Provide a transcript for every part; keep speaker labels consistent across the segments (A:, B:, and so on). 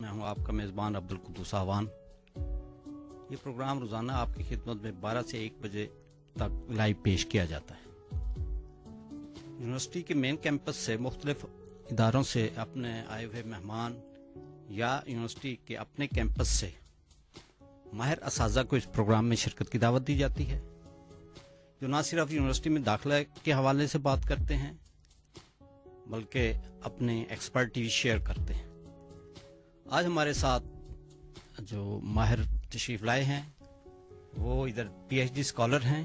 A: मैं हूँ आपका मेज़बान अब्दुल कुद्दूस आवान। ये प्रोग्राम रोज़ाना आपकी खिदमत में 12 से 1 बजे तक लाइव पेश किया जाता है। यूनिवर्सिटी के मेन कैंपस से मुख्तलिफ़ इदारों से अपने आए हुए मेहमान या यूनिवर्सिटी के अपने कैंपस से माहिर असाजा को इस प्रोग्राम में शिरकत की दावत दी जाती है। जो ना सिर्फ़ यूनिवर्सिटी में दाखिला के हवाले से बात करते हैं, बल्कि अपने एक्सपर्टीज शेयर करते हैं। आज हमारे साथ जो माहिर तशरीफ़ लाए हैं, वो इधर पीएचडी स्कॉलर हैं।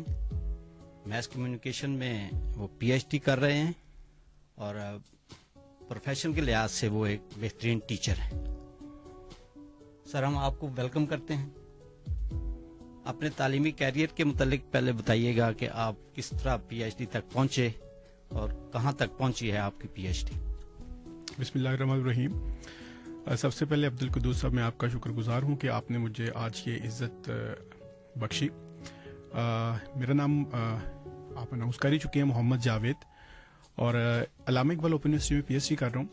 A: मैथ कम्युनिकेशन में वो पीएचडी कर रहे हैं और प्रोफेशन के लिहाज से वो एक बेहतरीन टीचर हैं। सर, हम आपको वेलकम करते हैं। अपने तालीमी कैरियर के मतलब पहले बताइएगा कि आप किस तरह पीएचडी तक पहुँचे और कहाँ तक पहुँची है आपकी पीएचडी
B: बिस्मिल्लाहिर्रहमानिर्रहीम। सबसे पहले अब्दुल कदूस साहब, मैं आपका शुक्रगुजार हूँ कि आपने मुझे आज ये इज़्ज़त बख्शी। मेरा नाम आप अनाउंस कर ही चुके हैं, मोहम्मद जावेद। और अलामा इकबाल ओपन यूनिवर्सिटी में पीएचडी कर रहा हूँ।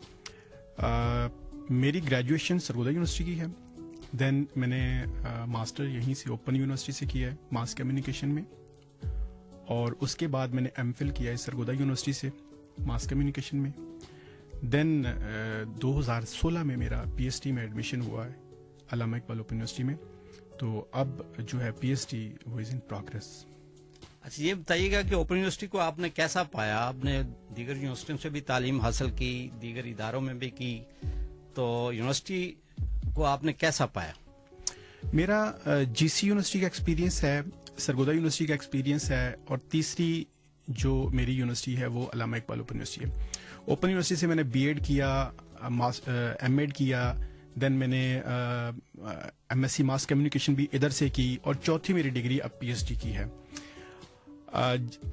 B: मेरी ग्रेजुएशन सरगोदा यूनिवर्सिटी की है। देन मैंने मास्टर यहीं से ओपन यूनिवर्सिटी से किया है मास कम्युनिकेशन में। और उसके बाद मैंने एम किया है सरगोदा यूनिवर्सिटी से मास कम्युनिकेशन में। देन uh, 2016 में मेरा पीएचडी में एडमिशन हुआ है अलामा इकबाल ओपन यूनिवर्सिटी में। तो अब जो है पीएचडी वो इज़ इन प्रोग्रेस
A: अच्छा ये बताइएगा कि ओपन यूनिवर्सिटी को आपने कैसा पाया? आपने दीगर यूनिवर्सिटियों से भी तालीम हासिल की दीगर इदारों में भी की। तो यूनिवर्सिटी को आपने कैसा पाया?
B: मेरा जीसी यूनिवर्सिटी का एक्सपीरियंस है सरगोदा यूनिवर्सिटी का एक्सपीरियंस है और तीसरी जो मेरी यूनिवर्सिटी है वो अलामा इकबाल ओपन यूनिवर्सिटी है। ओपन यूनिवर्सिटी से मैंने बीएड किया एम एड किया देन मैंने एम एस मास कम्युनिकेशन भी इधर से की और चौथी मेरी डिग्री अब पीएचडी की है।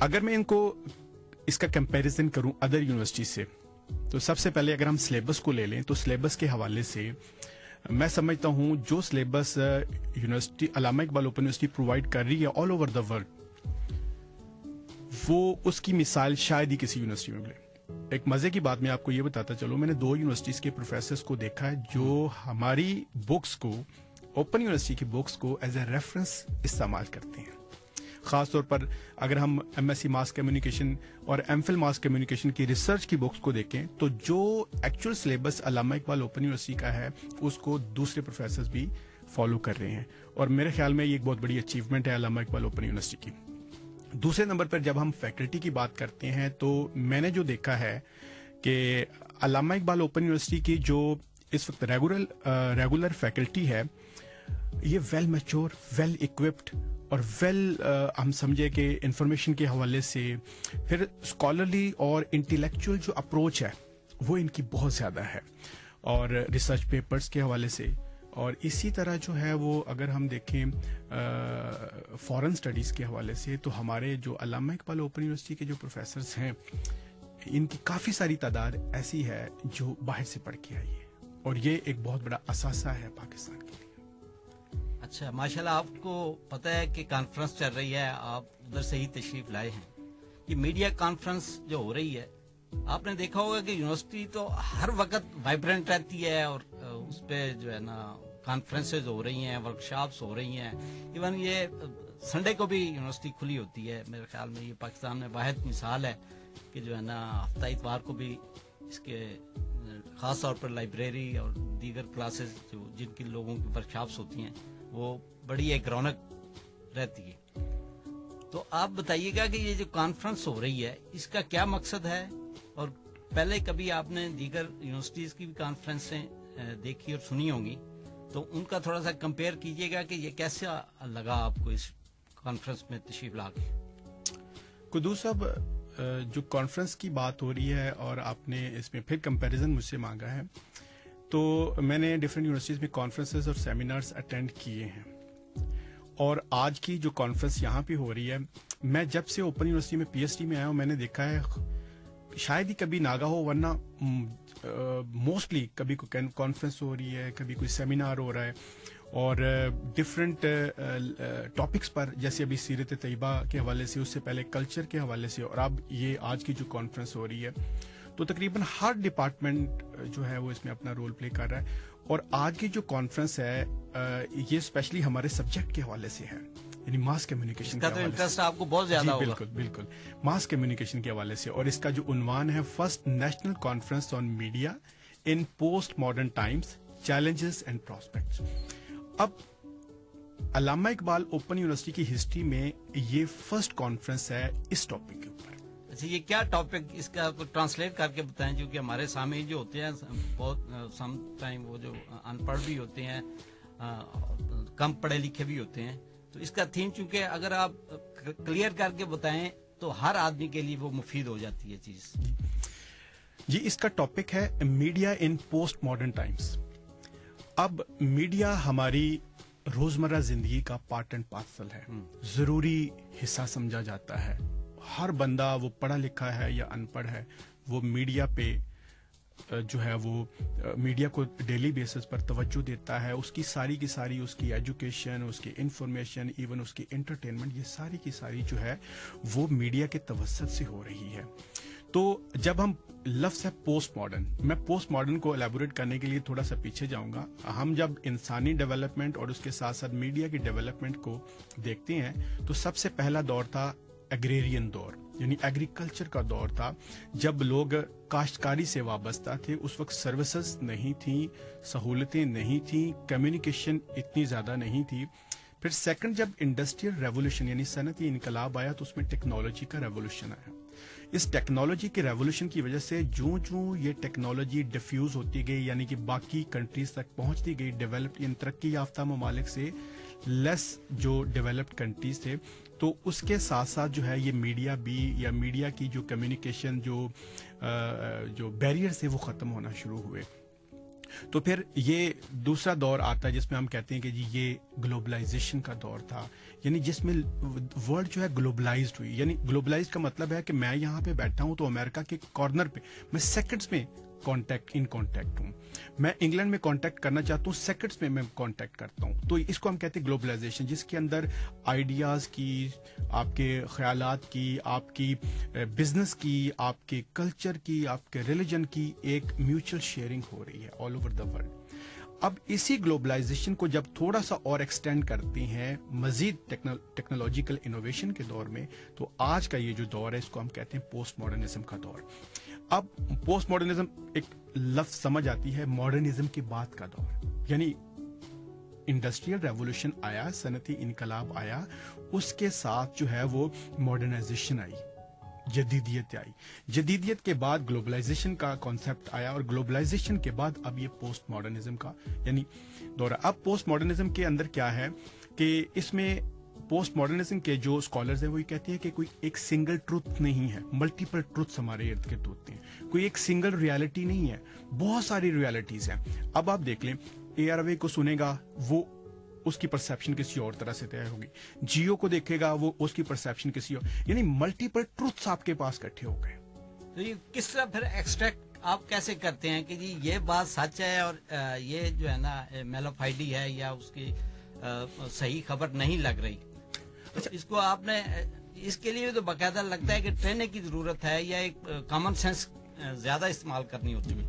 B: अगर मैं इनको, इसका कंपैरिजन करूँ अदर यूनिवर्सिटी से तो सबसे पहले अगर हम सिलेबस को ले लें तो सिलेबस के हवाले से, मैं समझता हूँ जो syllabus university Allama Iqbal open university provide कर रही है ऑल ओवर द वर्ल्ड वो उसकी मिसाल शायद ही किसी यूनिवर्सिटी में मिले। एक मज़े की बात मैं आपको ये बताता चलो, मैंने दो यूनिवर्सिटीज के प्रोफेसर को देखा है जो हमारी बुक्स को ओपन यूनिवर्सिटी की बुक्स को एज ए रेफरेंस इस्तेमाल करते हैं। खासतौर पर अगर हम M S C mass communication और एम फिल मास कम्युनिकेशन की रिसर्च की बुक्स को देखें तो जो actual syllabus Allama Iqbal open university का है, उसको दूसरे प्रोफेसर भी फॉलो कर रहे हैं। और मेरे ख्याल में ये एक बहुत बड़ी अचीवमेंट है अलामा इकबाल ओपन यूनिवर्सिटी की। दूसरे नंबर पर जब हम फैकल्टी की बात करते हैं तो मैंने जो देखा है कि अलामा इकबाल ओपन यूनिवर्सिटी की जो इस वक्त रेगुलर रेगुलर फैकल्टी है, ये वेल मेच्योर वेल इक्विप्ड और वेल हम समझे कि इंफॉर्मेशन के हवाले से। फिर स्कॉलरली और इंटेलेक्चुअल जो अप्रोच है, वो इनकी बहुत ज़्यादा है। और रिसर्च पेपर्स के हवाले से। और इसी तरह जो है वो अगर हम देखें फॉरेन स्टडीज़ के हवाले से तो हमारे जो अलामा इकबाल ओपन यूनिवर्सिटी के जो प्रोफेसर हैं, इनकी काफ़ी सारी तादाद ऐसी है जो बाहर से पढ़ के आई है। और ये एक बहुत बड़ा असासा है पाकिस्तान के लिए।
A: अच्छा माशाल्लाह, आपको पता है कि कॉन्फ्रेंस चल रही है, आप उधर से ही तशरीफ़ लाए हैं ये मीडिया कॉन्फ्रेंस जो हो रही है, आपने देखा होगा कि यूनिवर्सिटी तो हर वक्त वाइब्रेंट रहती है और उस पर जो है ना कॉन्फ्रेंसेज हो रही हैं वर्कशॉप्स हो रही हैं. इवन ये संडे को भी यूनिवर्सिटी खुली होती है. मेरे ख्याल में ये पाकिस्तान में वाद मिसाल है कि जो है ना, हफ़्ता इतवार को भी इसके, खास तौर पर लाइब्रेरी और दीगर क्लासेस जो, जिनकी लोगों की वर्कशॉप्स होती हैं, वो बड़ी एक रौनक रहती है. तो आप बताइएगा कि ये जो कॉन्फ्रेंस हो रही है, इसका क्या मकसद है? और पहले कभी आपने दीगर यूनिवर्सिटीज की भी कॉन्फ्रेंसें देखी और सुनी होंगी. तो उनका थोड़ा सा कंपेयर कीजिएगा कि ये कैसे लगा आपको इस कॉन्फ्रेंस में तशरीफ़ ला के?
B: कुदू साहब जो कॉन्फ्रेंस की बात हो रही है और आपने इसमें फिर कंपैरिजन मुझसे मांगा है तो मैंने डिफरेंट यूनिवर्सिटीज में कॉन्फ्रेंसेस और सेमिनार्स अटेंड किए हैं। और आज की जो कॉन्फ्रेंस यहाँ पे हो रही है, मैं जब से ओपन यूनिवर्सिटी में पीएचडी में आया हूँ, मैंने देखा है, शायद ही कभी नागा हो, वरना मोस्टली uh, कभी कोई कॉन्फ्रेंस हो रही है कभी कोई सेमिनार हो रहा है और डिफरेंट टॉपिक्स पर जैसे अभी सीरत तयबा के हवाले से उससे पहले कल्चर के हवाले से और अब ये आज की जो कॉन्फ्रेंस हो रही है तो तकरीबन हर डिपार्टमेंट जो है वो इसमें अपना रोल प्ले कर रहा है और आज की जो कॉन्फ्रेंस है ये स्पेशली हमारे सब्जेक्ट के हवाले से है। यानी मास कम्युनिकेशन
A: का तो इंटरेस्ट आपको बहुत ज़्यादा होगा।
B: बिल्कुल बिल्कुल। मास कम्युनिकेशन के हवाले से। और इसका जो उन्वान है first national conference on media in post modern times challenges and prospects अब अलामा इकबाल ओपन यूनिवर्सिटी की हिस्ट्री में ये फ़र्स्ट कॉन्फ्रेंस है इस टॉपिक के ऊपर।
A: अच्छा ये क्या टॉपिक इसका ट्रांसलेट करके बताएँ जो कि हमारे सामने जो होते हैं बहुत सम टाइम वो जो अनपढ़ भी होते हैं कम पढ़े लिखे भी होते हैं। तो इसका थीम चूँकि अगर आप क्लियर करके बताएँ तो हर आदमी के लिए वो मुफीद हो जाती है चीज़।
B: जी इसका टॉपिक है media in post modern times अब मीडिया हमारी रोज़मर्रा ज़िंदगी का पार्ट एंड पार्सल है। हम्म। ज़रूरी हिस्सा समझा जाता है। हर बंदा वो पढ़ा लिखा है या अनपढ़ है वो मीडिया पे जो है वो मीडिया को डेली बेसिस पर तवज्जो देता है। उसकी सारी की सारी, उसकी एजुकेशन उसकी इंफॉर्मेशन इवन उसकी एंटरटेनमेंट ये सारी की सारी जो है, वो मीडिया के तवसत से हो रही है। तो जब हम लफ्स है पोस्ट मॉडर्न मैं पोस्ट मॉडर्न को एलेबोरेट करने के लिए थोड़ा सा पीछे जाऊँगा। हम जब इंसानी डेवलपमेंट और उसके साथ साथ मीडिया की डेवलपमेंट को देखते हैं तो सबसे पहला दौर था एग्रेरियन दौर। यानी एग्रीकल्चर का दौर था, जब लोग काश्तकारी से वाबस्ता थे, उस वक्त सर्विसेज़ नहीं थी, सहूलतें नहीं थी कम्युनिकेशन इतनी ज़्यादा नहीं थी। फिर सेकंड जब इंडस्ट्रियल रेवोल्यूशन यानी सनती इनकलाब आया तो उसमें टेक्नोलॉजी का रेवोल्यूशन आया। इस टेक्नोलॉजी के रेवोल्यूशन की वजह से जो जो ये टेक्नोलॉजी डिफ्यूज होती गई, यानी कि बाकी कंट्रीज़ तक पहुँचती गई डेवलप्ड इन तरक्की याफ्ता ममालिक से लेस जो डेवलप्ड कंट्रीज़ थे तो उसके साथ साथ जो है ये मीडिया भी या मीडिया की जो कम्युनिकेशन जो जो बैरियर से वो ख़त्म होना शुरू हुए। तो फिर ये दूसरा दौर आता है जिसमें हम कहते हैं कि जी ये ग्लोबलाइजेशन का दौर था। यानी जिसमें वर्ल्ड जो है ग्लोबलाइज्ड हुई। यानी ग्लोबलाइज का मतलब है कि मैं यहाँ पे बैठा हूँ तो अमेरिका के कॉर्नर पे, मैं सेकंड्स में कांटेक्ट इन कांटेक्ट हूँ। मैं इंग्लैंड में कांटेक्ट करना चाहता हूँ सेकंड्स में मैं कांटेक्ट करता हूँ। तो इसको हम कहते हैं ग्लोबलाइजेशन जिसके अंदर आइडियाज़ की, आपके ख्याल की, आपकी बिज़नेस की, आपके कल्चर की, आपके रिलीजन की एक म्यूचुअल शेयरिंग हो रही है ऑल ओवर द वर्ल्ड अब इसी ग्लोबलाइजेशन को जब थोड़ा सा और एक्सटेंड करते हैं, मजीद टेक्नोलॉजिकल इनोवेशन के दौर में तो आज का ये जो दौर है, इसको हम कहते हैं पोस्ट मॉडर्निज्म का दौर। अब पोस्ट मॉडर्निज्म एक लफ्ज समझ आती है मॉडर्निज्म के बाद का दौर। यानी इंडस्ट्रियल रेवोल्यूशन आया, सनती इनकलाब आया, उसके साथ जो है वो मॉडर्नाइजेशन आई, जदीदियत आई। जदीदियत के बाद ग्लोबलाइजेशन का कॉन्सेप्ट आया और ग्लोबलाइजेशन के बाद अब ये पोस्ट मॉडर्निज्म का, यानी दौरा। अब पोस्ट मॉडर्निज्म के अंदर क्या है कि इसमें पोस्ट मॉडर्निज्म के जो स्कॉलर्स हैं, वो ये कहते हैं कि कोई एक सिंगल ट्रुथ नहीं है। मल्टीपल ट्रुथ्स हमारे इर्द गिर्द होते हैं। कोई एक सिंगल रियलिटी नहीं है। बहुत सारी रियलिटीज हैं। अब आप देख लें ए आर को सुनेगा, वो उसकी परसेप्शन किसी और तरह से तय होगी। जियो को देखेगा, वो उसकी परसेप्शन किसी और। यानी मल्टीपल ट्रुथ्स आपके पास इकट्ठे हो गए।
A: तो ये किस तरह फिर एक्सट्रैक्ट आप कैसे करते हैं कि जी ये बात सच है और ये जो है ना मेलोफाइडी है या उसकी सही खबर नहीं लग रही? अच्छा इसको आपने, इसके लिए तो बकायदा लगता है कि ट्रेनिंग की ज़रूरत है या एक कॉमन सेंस ज़्यादा इस्तेमाल करनी होती है।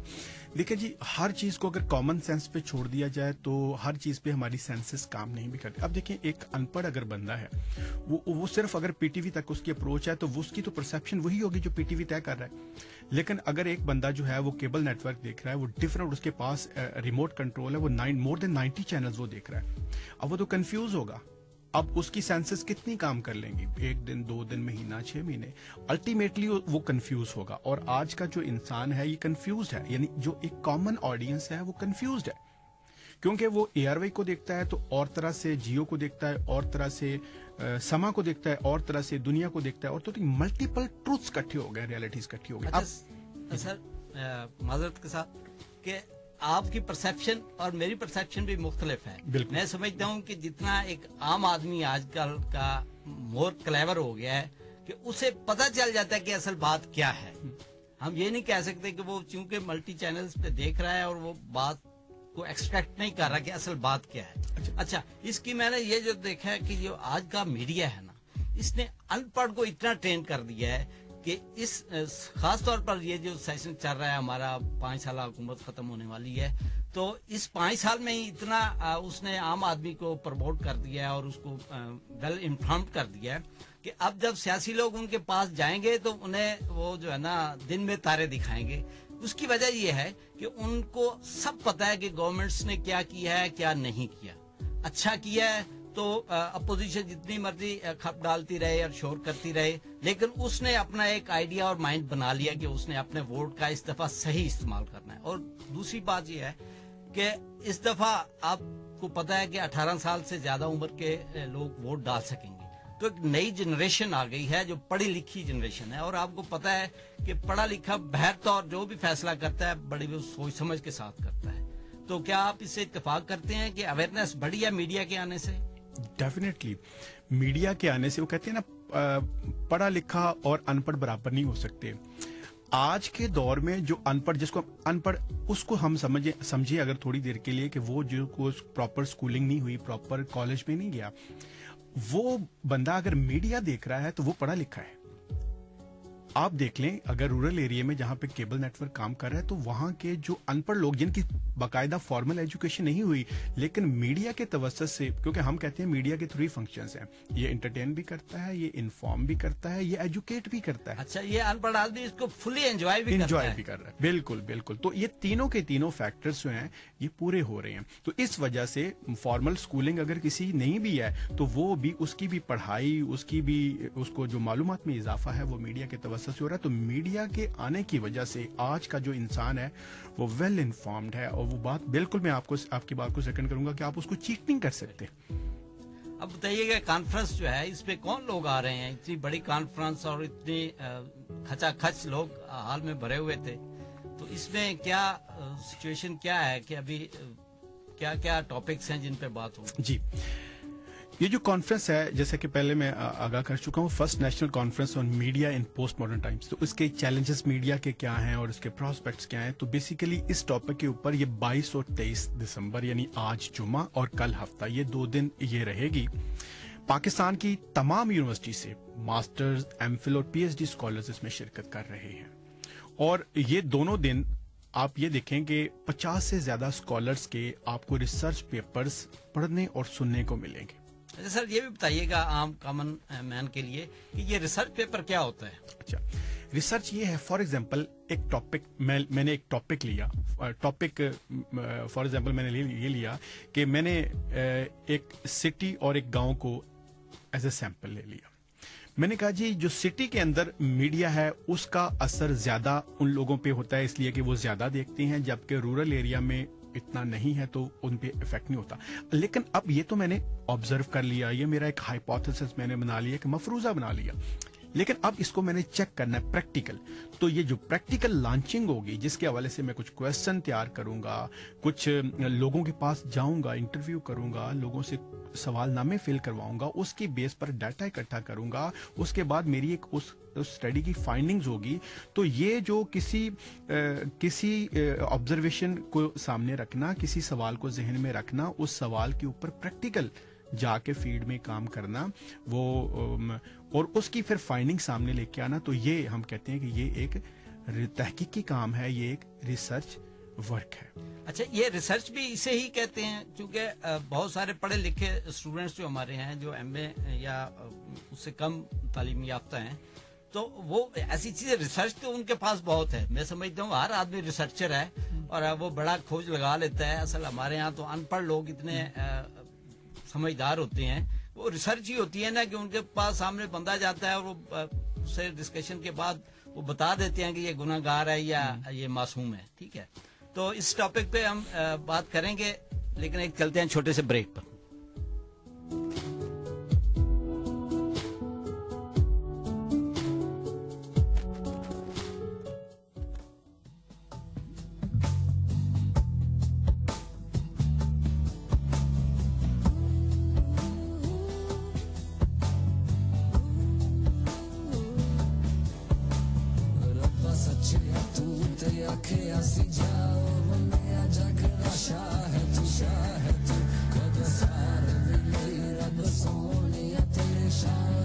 B: देखिए जी, हर चीज़ को अगर कॉमन सेंस पे छोड़ दिया जाए तो हर चीज़ पे हमारी सेंसेस काम नहीं भी करती अब देखिए, एक अनपढ़ अगर बंदा है, वो वो सिर्फ़ अगर पीटीवी तक उसकी अप्रोच है तो वो उसकी तो परसेप्शन वही होगी जो पीटीवी तय कर रहा है। लेकिन अगर एक बंदा जो है, वो केबल नेटवर्क देख रहा है, वो डिफरेंट उसके पास रिमोट कंट्रोल है, वो nine more than ninety channel वो देख रहा है। अब वो तो कंफ्यूज होगा। अब उसकी सेंसेस कितनी काम कर लेंगी? एक दिन दो दिन महीना छह महीने? अल्टीमेटली वो कंफ्यूज होगा। और आज का जो इंसान है ये कंफ्यूज है। यानी जो एक कॉमन ऑडियंस है वो कंफ्यूज है। क्योंकि वो ए को देखता है तो और तरह से जियो को देखता है और तरह से आ, समा को देखता है और तरह से दुनिया को देखता है। और तो मल्टीपल ट्रूथ्स इकट्ठे हो गए रियलिटीज इकट्ठी हो गई।
A: अच्छा, सर माजरत के साथ कि आपकी परसेप्शन और मेरी परसेप्शन भी मुख्तलिफ़ है। मैं समझता हूँ कि जितना एक आम आदमी आजकल का मोर क्लेवर हो गया है कि उसे पता चल जाता है कि असल बात क्या है। हम ये नहीं कह सकते कि वो चूँकि मल्टी चैनल्स पे देख रहा है और वो बात को एक्सपेक्ट नहीं कर रहा कि असल बात क्या है। अच्छा, अच्छा इसकी मैंने ये जो देखा है कि जो आज का मीडिया है ना इसने अनपढ़ को इतना ट्रेन कर दिया है कि इस खास तौर पर ये जो सेशन चल रहा है, हमारा पाँच साल हुकूमत खत्म होने वाली है। तो इस पाँच साल में ही इतना उसने आम आदमी को प्रमोट कर दिया है और उसको वेल इन्फॉर्म कर दिया है कि अब जब सियासी लोग उनके पास जाएँगे तो उन्हें वो जो है ना, दिन में तारे दिखाएँगे। उसकी वजह यह है कि उनको सब पता है कि गवर्नमेंट्स ने क्या किया है, क्या नहीं किया। अच्छा किया है तो अपोजिशन जितनी मर्ज़ी खप डालती रहे और शोर करती रहे, लेकिन उसने अपना एक आइडिया और माइंड बना लिया कि उसने अपने वोट का इस दफ़ा सही इस्तेमाल करना है। और दूसरी बात यह है कि इस दफ़ा आपको पता है कि 18 साल से ज़्यादा उम्र के लोग वोट डाल सकेंगे। तो एक नई जनरेशन आ गई है, जो पढ़ी लिखी जनरेशन है। और आपको पता है कि पढ़ा लिखा बेहतर जो भी फैसला करता है, बड़ी सोच समझ के साथ करता है। तो क्या आप इससे इतफाक करते हैं कि अवेयरनेस बढ़ी है मीडिया के आने से?
B: डेफिनेटली मीडिया के आने से वो कहते हैं ना पढ़ा लिखा और अनपढ़ बराबर नहीं हो सकते। आज के दौर में जो अनपढ़, जिसको अनपढ़, उसको हम समझे समझे अगर थोड़ी देर के लिए कि वो जो को प्रॉपर स्कूलिंग नहीं हुई प्रॉपर कॉलेज में नहीं गया, वो बंदा अगर मीडिया देख रहा है तो वो पढ़ा लिखा है। आप देख लें अगर रूरल एरिया में जहाँ पे केबल नेटवर्क काम कर रहा है तो वहाँ के जो अनपढ़ लोग जिनकी बाकायदा फॉर्मल एजुकेशन नहीं हुई लेकिन मीडिया के तवस्त से क्योंकि हम कहते हैं मीडिया के थ्री फ़ंक्शन हैं। ये इंटरटेन भी करता है ये इन्फॉर्म भी करता है ये एजुकेट भी करता है।
A: अच्छा ये अनपढ़ आदमी इसको फुली एंजॉय भी
B: एंजॉय भी कर रहा है। बिल्कुल बिल्कुल। तो ये तीनों के तीनों फैक्टर्स जो हैं ये पूरे हो रहे हैं। तो इस वजह से फॉर्मल स्कूलिंग अगर किसी नहीं भी है तो वो भी उसकी भी पढ़ाई उसकी भी उसको जो मालूम में इजाफा है वो मीडिया के तवस्त से हो रहा है तो मीडिया के आने की वजह से आज का जो इंसान है वो वेल इन्फॉर्म्ड है और वो बात बिल्कुल मैं आपको आपकी बात को सेकंड करूँगा कि आप उसको चीट नहीं कर सकते
A: अब बताइएगा कॉन्फ्रेंस जो है इस पे कौन लोग आ रहे हैं? इतनी बड़ी कॉन्फ्रेंस और इतनी खचाखच लोग हाल में भरे हुए थे। तो इसमें क्या सिचुएशन क्या है कि अभी क्या क्या टॉपिक्स हैं जिन पे बात हो
B: जी। ये जो कॉन्फ्रेंस है, जैसे कि पहले मैं आगाह कर चुका हूँ first national conference on media in post modern times तो इसके चैलेंजेस मीडिया के क्या हैं और इसके प्रोस्पेक्ट्स क्या हैं? तो बेसिकली इस टॉपिक के ऊपर ये 22 और 23 दिसंबर, यानी आज जुमा और कल हफ़्ता, ये दो दिन ये रहेगी। पाकिस्तान की तमाम यूनिवर्सिटी से मास्टर्स एमफिल और पीएचडी स्कॉलर्स इसमें शिरकत कर रहे हैं। और ये दोनों दिन आप ये देखें कि 50 से ज़्यादा स्कॉलर्स के आपको रिसर्च पेपर्स पढ़ने और सुनने को मिलेंगे।
A: अच्छा सर, ये भी बताइएगा आम कॉमन मैन के लिए कि ये रिसर्च पेपर क्या होता है?
B: अच्छा रिसर्च ये है फॉर एग्जांपल एक टॉपिक मैं, मैंने एक टॉपिक लिया टॉपिक फॉर एग्जांपल मैंने ये लिया कि मैंने एक सिटी और एक गाँव को एज ए सैंपल ले लिया। मैंने कहा, जी, जो सिटी के अंदर मीडिया है, उसका असर ज़्यादा उन लोगों पे होता है, इसलिए कि वो ज़्यादा देखते हैं, जबकि रूरल एरिया में इतना नहीं है तो उन पर इफ़ेक्ट नहीं होता। लेकिन अब ये तो मैंने ऑब्ज़र्व कर लिया, ये मेरा एक हाइपोथेसिस मैंने बना लिया कि मफरूजा बना लिया। लेकिन अब इसको मैंने चेक करना है प्रैक्टिकल तो ये जो प्रैक्टिकल लॉन्चिंग होगी जिसके हवाले से मैं कुछ क्वेश्चन तैयार करूँगा कुछ लोगों के पास जाऊँगा इंटरव्यू करूँगा लोगों से सवाल नामे फिल करवाऊँगा उसकी बेस पर डाटा इकट्ठा करूँगा उसके बाद मेरी एक उस स्टडी की फाइंडिंग्स होगी। तो ये जो किसी आ, किसी ऑब्जर्वेशन को सामने रखना किसी सवाल को जहन में रखना उस सवाल के ऊपर प्रैक्टिकल जाके फ़ील्ड में काम करना वो और उसकी फिर फाइंडिंग सामने लेके आना तो ये हम कहते हैं कि ये एक तहकीकी काम है, ये एक रिसर्च वर्क है।
A: अच्छा ये रिसर्च भी इसे ही कहते हैं, क्योंकि बहुत सारे पढ़े लिखे स्टूडेंट्स जो हमारे हैं, जो एमए या उससे कम तालीम याफ्ता हैं तो वो ऐसी चीज़ें रिसर्च तो उनके पास बहुत है। मैं समझता हूँ, हर आदमी रिसर्चर है, और वो बड़ा खोज लगा लेता है। असल हमारे यहाँ तो अनपढ़ लोग इतने समझदार होते हैं वो रिसर्च ही होती है ना कि उनके पास सामने बंदा जाता है और वो उससे डिस्कशन के बाद वो बता देते हैं कि ये गुनागार है या ये मासूम है ठीक है? तो इस टॉपिक पे हम बात करेंगे लेकिन एक चलते हैं छोटे से ब्रेक पर। Shine.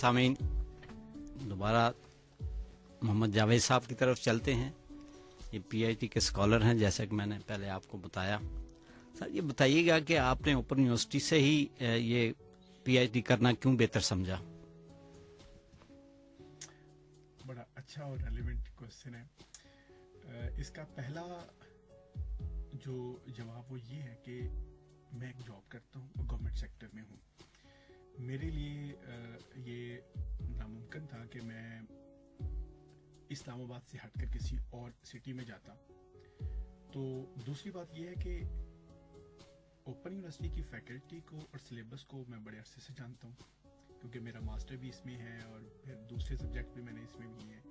A: सामीन, दोबारा मोहम्मद जावेद साहब की तरफ़ चलते हैं। ये पीएचडी के स्कॉलर हैं, जैसा कि मैंने पहले आपको बताया। सर, ये बताइएगा कि आपने ओपन यूनिवर्सिटी से ही ये पीएचडी करना क्यों बेहतर समझा?
B: बड़ा अच्छा और रेलिवेंट क्वेश्चन है। इसका पहला जो जवाब वो ये है कि मैं एक जॉब करता हूँ, गवर्नमेंट सेक्टर में हूँ। मेरे लिए ये नामुमकिन था कि मैं इस्लामाबाद से हटकर किसी और सिटी में जाता। तो दूसरी बात यह है कि ओपन यूनिवर्सिटी की फैकल्टी को और सिलेबस को मैं बड़े अरसे से जानता हूँ, क्योंकि मेरा मास्टर भी इसमें है और फिर दूसरे सब्जेक्ट भी मैंने इसमें भी हैं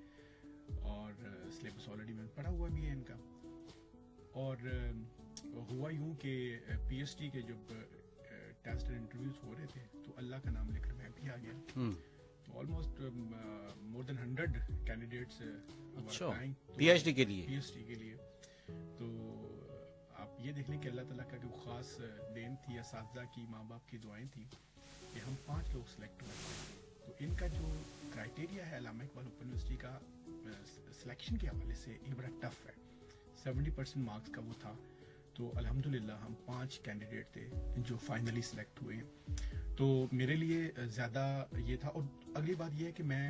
B: और सिलेबस ऑलरेडी मैंने पढ़ा हुआ भी है इनका। और हुआ यूँ कि पीएचडी के जब टेस्ट एंड इंटरव्यूज़ हो रहे थे तो अल्लाह का नाम लेकर मैं भी आ गया। Almost more than hundred candidates
A: PhD के लिए?
B: पीएचडी के लिए। तो आप ये देख लें कि अल्लाह ताला का जो ख़ास देन थी इस की माँ बाप की दुआएँ थी कि हम पाँच लोग सिलेक्ट हुए तो इनका जो क्राइटेरिया है अलामा इकबाल ओपन यूनिवर्सिटी का सिलेक्शन के हवाले से ये बड़ा टफ है। सेवेंटी परसेंट मार्क्स का वो था। तो अल्हम्दुलिल्लाह हम पाँच कैंडिडेट थे जो फाइनली सिलेक्ट हुए तो मेरे लिए ज़्यादा ये था और अगली बात ये है कि मैं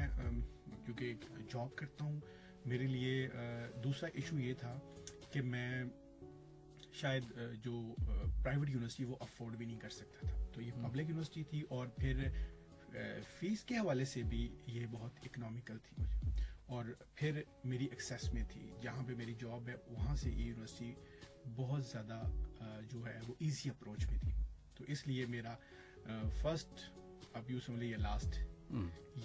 B: क्योंकि जॉब करता हूँ मेरे लिए दूसरा इशू ये था कि मैं शायद जो प्राइवेट यूनिवर्सिटी वो अफोर्ड भी नहीं कर सकता था। तो ये पब्लिक यूनिवर्सिटी थी और फिर फ़ीस के हवाले से भी ये बहुत इकोनॉमिकल थी मुझे। और फिर मेरी एक्सेस में थी जहाँ पे मेरी जॉब है वहाँ से ये यूनिवर्सिटी बहुत ज़्यादा जो है वो इजी अप्रोच में थी। तो इसलिए मेरा फ़र्स्ट अब यूँ समझ लीजिए लास्ट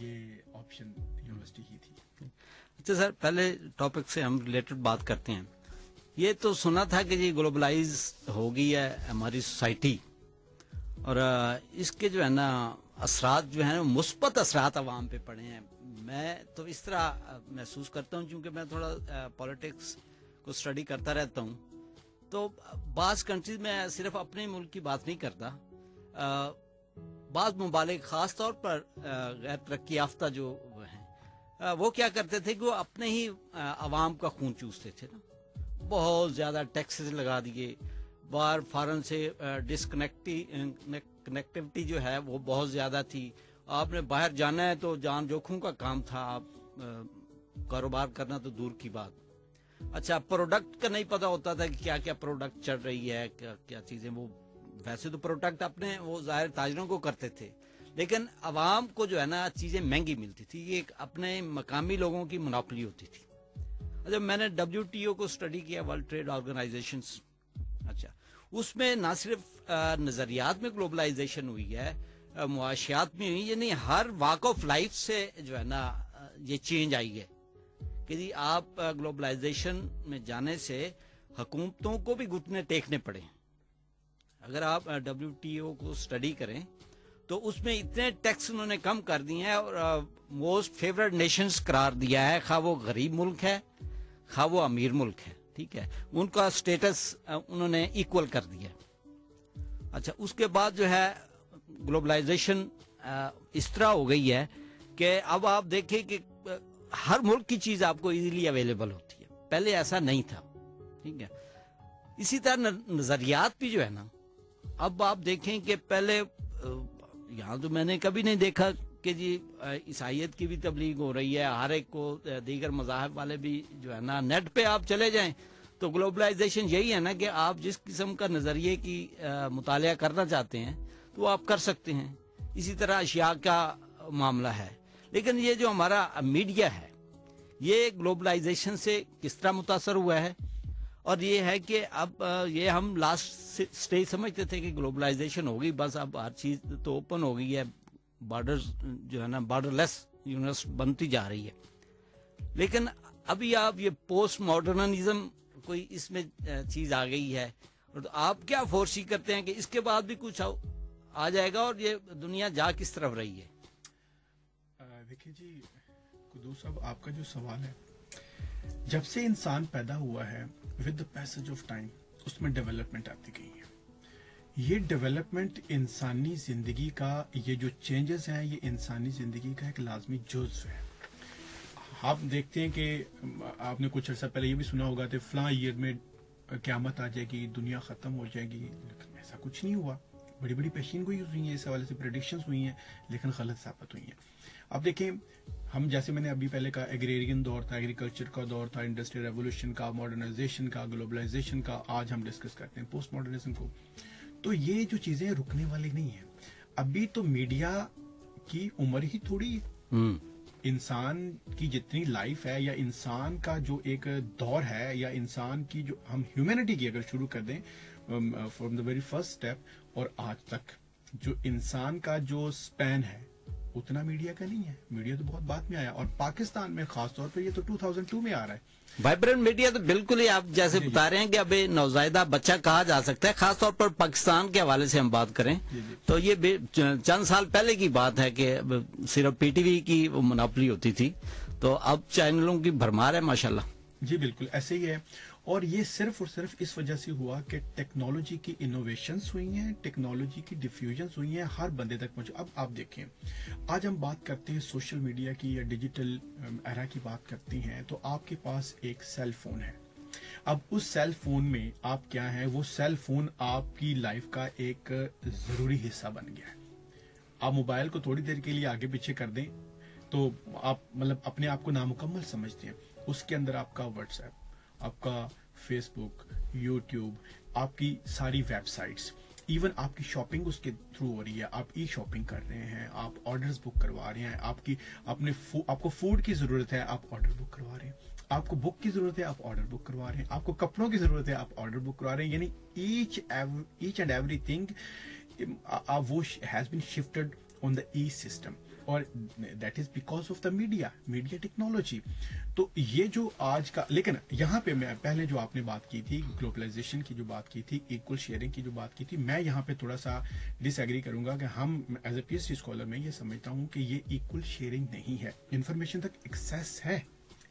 B: ये ऑप्शन यूनिवर्सिटी ही थी।
A: अच्छा सर पहले टॉपिक से हम रिलेटेड बात करते हैं। ये तो सुना था कि जी ग्लोबलाइज हो गई है हमारी सोसाइटी और इसके जो है ना असरात जो है ना मुस्बत असरात अवाम पे पड़े हैं। मैं तो इस तरह महसूस करता हूँ क्योंकि मैं थोड़ा पॉलिटिक्स को स्टडी करता रहता हूँ। तो बास कंट्रीज़ में सिर्फ़ अपने मुल्क की बात नहीं करता। बाज ममालिक खास तौर पर गैर तरक्की याफ्ता जो हैं वो क्या करते थे कि वो अपने ही आवाम का खून चूसते थे ना। बहुत ज़्यादा टैक्सेस लगा दिए। बाहर फॉरन से डिसकनेक्टी कनेक्टिविटी जो है वो बहुत ज़्यादा थी। आपने बाहर जाना है तो जान जोखों का काम था। आप कारोबार करना तो दूर की बात। अच्छा प्रोडक्ट का नहीं पता होता था कि क्या क्या प्रोडक्ट चल रही है, क्या क्या चीज़ें वो, वैसे तो प्रोडक्ट अपने, वो ज़ाहिर ताजरों को करते थे। लेकिन अवाम को जो है ना, चीज़ें महँगी मिलती थी। ये अपने मकामी लोगों की मुनाफली होती थी। अच्छा मैंने डब्ल्यूटीओ को स्टडी किया वर्ल्ड ट्रेड ऑर्गेनाइजेशन अच्छा उसमें ना सिर्फ़ नजरियात में ग्लोबलाइजेशन हुई है मुआशियात में हुई यानी हर वाक ऑफ़ लाइफ से जो है ना ये चेंज आई है। कि जी, आप ग्लोबलाइजेशन में जाने से हुकूमतों को भी घुटने टेकने पड़े। अगर आप डब्ल्यू को स्टडी करें तो उसमें इतने टैक्स उन्होंने कम कर दिए हैं और मोस्ट फेवरेट नेशंस करार दिया है। खा वो गरीब मुल्क है, खा वो अमीर मुल्क है, ठीक है? उनका स्टेटस उन्होंने इक्वल कर दिया। अच्छा उसके बाद जो है ग्लोबलाइजेशन इस तरह हो गई है कि अब आप देखें कि हर मुल्क की चीज़ आपको इजीली अवेलेबल होती है। पहले ऐसा नहीं था। ठीक है? इसी तरह नजरियात भी जो है ना, अब आप देखें कि पहले यहाँ तो मैंने कभी नहीं देखा कि जी ईसाइत की भी तबलीग हो रही है, हर एक को दीगर मजाहब वाले भी जो है ना, नेट पे आप चले जाएँ तो ग्लोबलाइजेशन यही है ना कि आप जिस किस्म का नज़रिए की मुतालिया करना चाहते हैं तो आप कर सकते हैं। इसी तरह अशिया का मामला है। लेकिन ये जो हमारा मीडिया है, ये ग्लोबलाइजेशन से किस तरह मुतासर हुआ है? और ये है कि अब ये हम लास्ट स्टेज समझते थे कि ग्लोबलाइजेशन होगी, बस अब हर चीज़ तो ओपन हो गई है बॉर्डर जो है ना बॉर्डरलेस यूनिवर्स बनती जा रही है। लेकिन अभी आप ये पोस्ट मॉडर्निज्म कोई इसमें चीज़ आ गई है, और तो आप क्या फोर्सी करते हैं कि इसके बाद भी कुछ आ- आ जाएगा और ये दुनिया जा किस तरफ़ रही है?
B: देखिए जी, कुदूस साहब, आपका जो सवाल है, जब से इंसान पैदा हुआ है with the passage of time उसमें डेवलपमेंट आती गई है। ये डेवलपमेंट इंसानी ज़िंदगी का, ये जो चेंजेस हैं, ये इंसानी ज़िंदगी का एक लाजमी जुज्व है। आप देखते हैं कि, आपने कुछ अर्सा पहले ये भी सुना होगा कि फला ईयर में क्यामत आ जाएगी, दुनिया खत्म हो जाएगी, लेकिन ऐसा कुछ नहीं हुआ। बड़ी बड़ी पेशीन गोई हुई हैं इस हवाले से प्रडिक्शन हुई हैं लेकिन गलत साबित हुई हैं। अब देखें हम जैसे मैंने अभी पहले कहा एग्रेरियन दौर था एग्रीकल्चर का दौर था इंडस्ट्रियल रेवोल्यूशन का मॉडर्नाइजेशन का ग्लोबलाइजेशन का आज हम डिस्कस करते हैं पोस्ट मॉडर्निज्म को। तो ये जो चीज़ें रुकने वाली नहीं है। अभी तो मीडिया की उम्र ही थोड़ी
A: हम्म।
B: इंसान की जितनी लाइफ है या इंसान का जो एक दौर है या इंसान की जो हम ह्यूमैनिटी की अगर शुरू कर दें from the very first step और आज तक जो इंसान का जो स्पैन है उतना मीडिया का नहीं है। मीडिया तो बहुत बाद में आया और पाकिस्तान में खास तौर पर ये तो 2002 में आ रहा है।
A: वाइब्रेंट मीडिया तो बिल्कुल ही आप जैसे बता रहे हैं कि अभी नौजायदा बच्चा कहा जा सकता है खासतौर पर पाकिस्तान के हवाले से हम बात करें।
B: जी, जी।
A: तो ये चंद साल पहले की बात है कि अब सिर्फ़ पीटीवी की वो मुनाफली होती थी। तो अब चैनलों की भरमार है माशाल्लाह।
B: जी बिल्कुल। ऐसे ही है। और ये सिर्फ़ और सिर्फ़ इस वजह से हुआ कि टेक्नोलॉजी की इनोवेशंस हुई हैं टेक्नोलॉजी की डिफ्यूजन हुई हैं, हर बंदे तक पहुँचे अब आप देखें, आज हम बात करते हैं सोशल मीडिया की या डिजिटल एरा की बात करते हैं तो आपके पास एक सेल फ़ोन है। अब उस सेल फ़ोन में आप क्या है? वो सेल फ़ोन आपकी लाइफ का एक ज़रूरी हिस्सा बन गया है। आप मोबाइल को थोड़ी देर के लिए आगे पीछे कर दें तो आप मतलब अपने आप को नामुकम्मल समझते हैं। उसके अंदर आपका व्हाट्सएप आपका फेसबुक यूट्यूब आपकी सारी वेबसाइट्स इवन आपकी शॉपिंग उसके थ्रू हो रही है। आप ई शॉपिंग कर रहे हैं आप ऑर्डर्स बुक करवा रहे हैं आपकी अपने फू, आपको फ़ूड की ज़रूरत है आप ऑर्डर बुक करवा रहे हैं। आपको बुक की ज़रूरत है आप ऑर्डर बुक करवा रहे हैं। आपको कपड़ों की ज़रूरत है आप ऑर्डर बुक करवा रहे हैं। यानी ईच ईच एंड एवरीथिंग वो has been shifted on the e system और that is because of the media media technology तो ये जो आज का, लेकिन यहाँ पे मैं, पहले जो आपने बात की थी ग्लोबलाइजेशन की जो बात की थी इक्वल शेयरिंग की जो बात की थी, मैं यहाँ पे थोड़ा सा डिसएग्री करूँगा कि हम as a P PhD scholar में ये समझता हूँ कि ये इक्वल शेयरिंग नहीं है। इन्फॉर्मेशन तक एक्सेस है,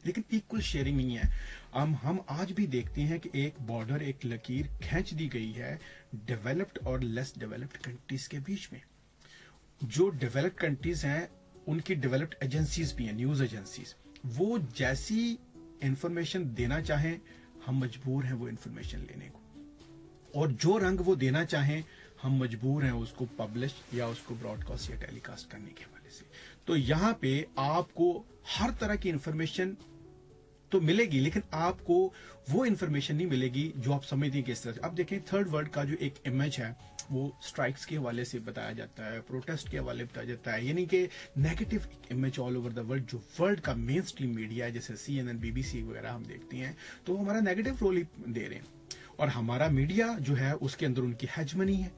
B: लेकिन इक्वल शेयरिंग नहीं है। हम हम आज भी देखते हैं कि एक बॉर्डर एक लकीर खींच दी गई है डेवलप्ड और लेस डेवलप्ड कंट्रीज़ के बीच में। जो डेवलप्ड कंट्रीज़ हैं, उनकी डेवलप्ड एजेंसीज भी हैं न्यूज़ एजेंसीज वो जैसी इंफॉर्मेशन देना चाहें, हम मजबूर हैं वो इंफॉर्मेशन लेने को। और जो रंग वो देना चाहें, हम मजबूर हैं उसको पब्लिश या उसको ब्रॉडकास्ट या टेलीकास्ट करने के हवाले से। तो यहाँ पे आपको हर तरह की इंफॉर्मेशन तो मिलेगी, लेकिन आपको वो इंफॉर्मेशन नहीं मिलेगी जो आप समझते हैं किस तरह अब देखें थर्ड वर्ल्ड का जो एक इमेज है, वो स्ट्राइक्स के हवाले से बताया जाता है प्रोटेस्ट के हवाले बताया जाता है। यानी कि negative image all over the world जो वर्ल्ड का मेन स्ट्रीम मीडिया है, जैसे सी एन एन बीबीसी वगैरह हम देखते हैं तो वो हमारा नेगेटिव रोल ही दे रहे हैं। और हमारा मीडिया जो है, उसके अंदर उनकी हेजमनी है।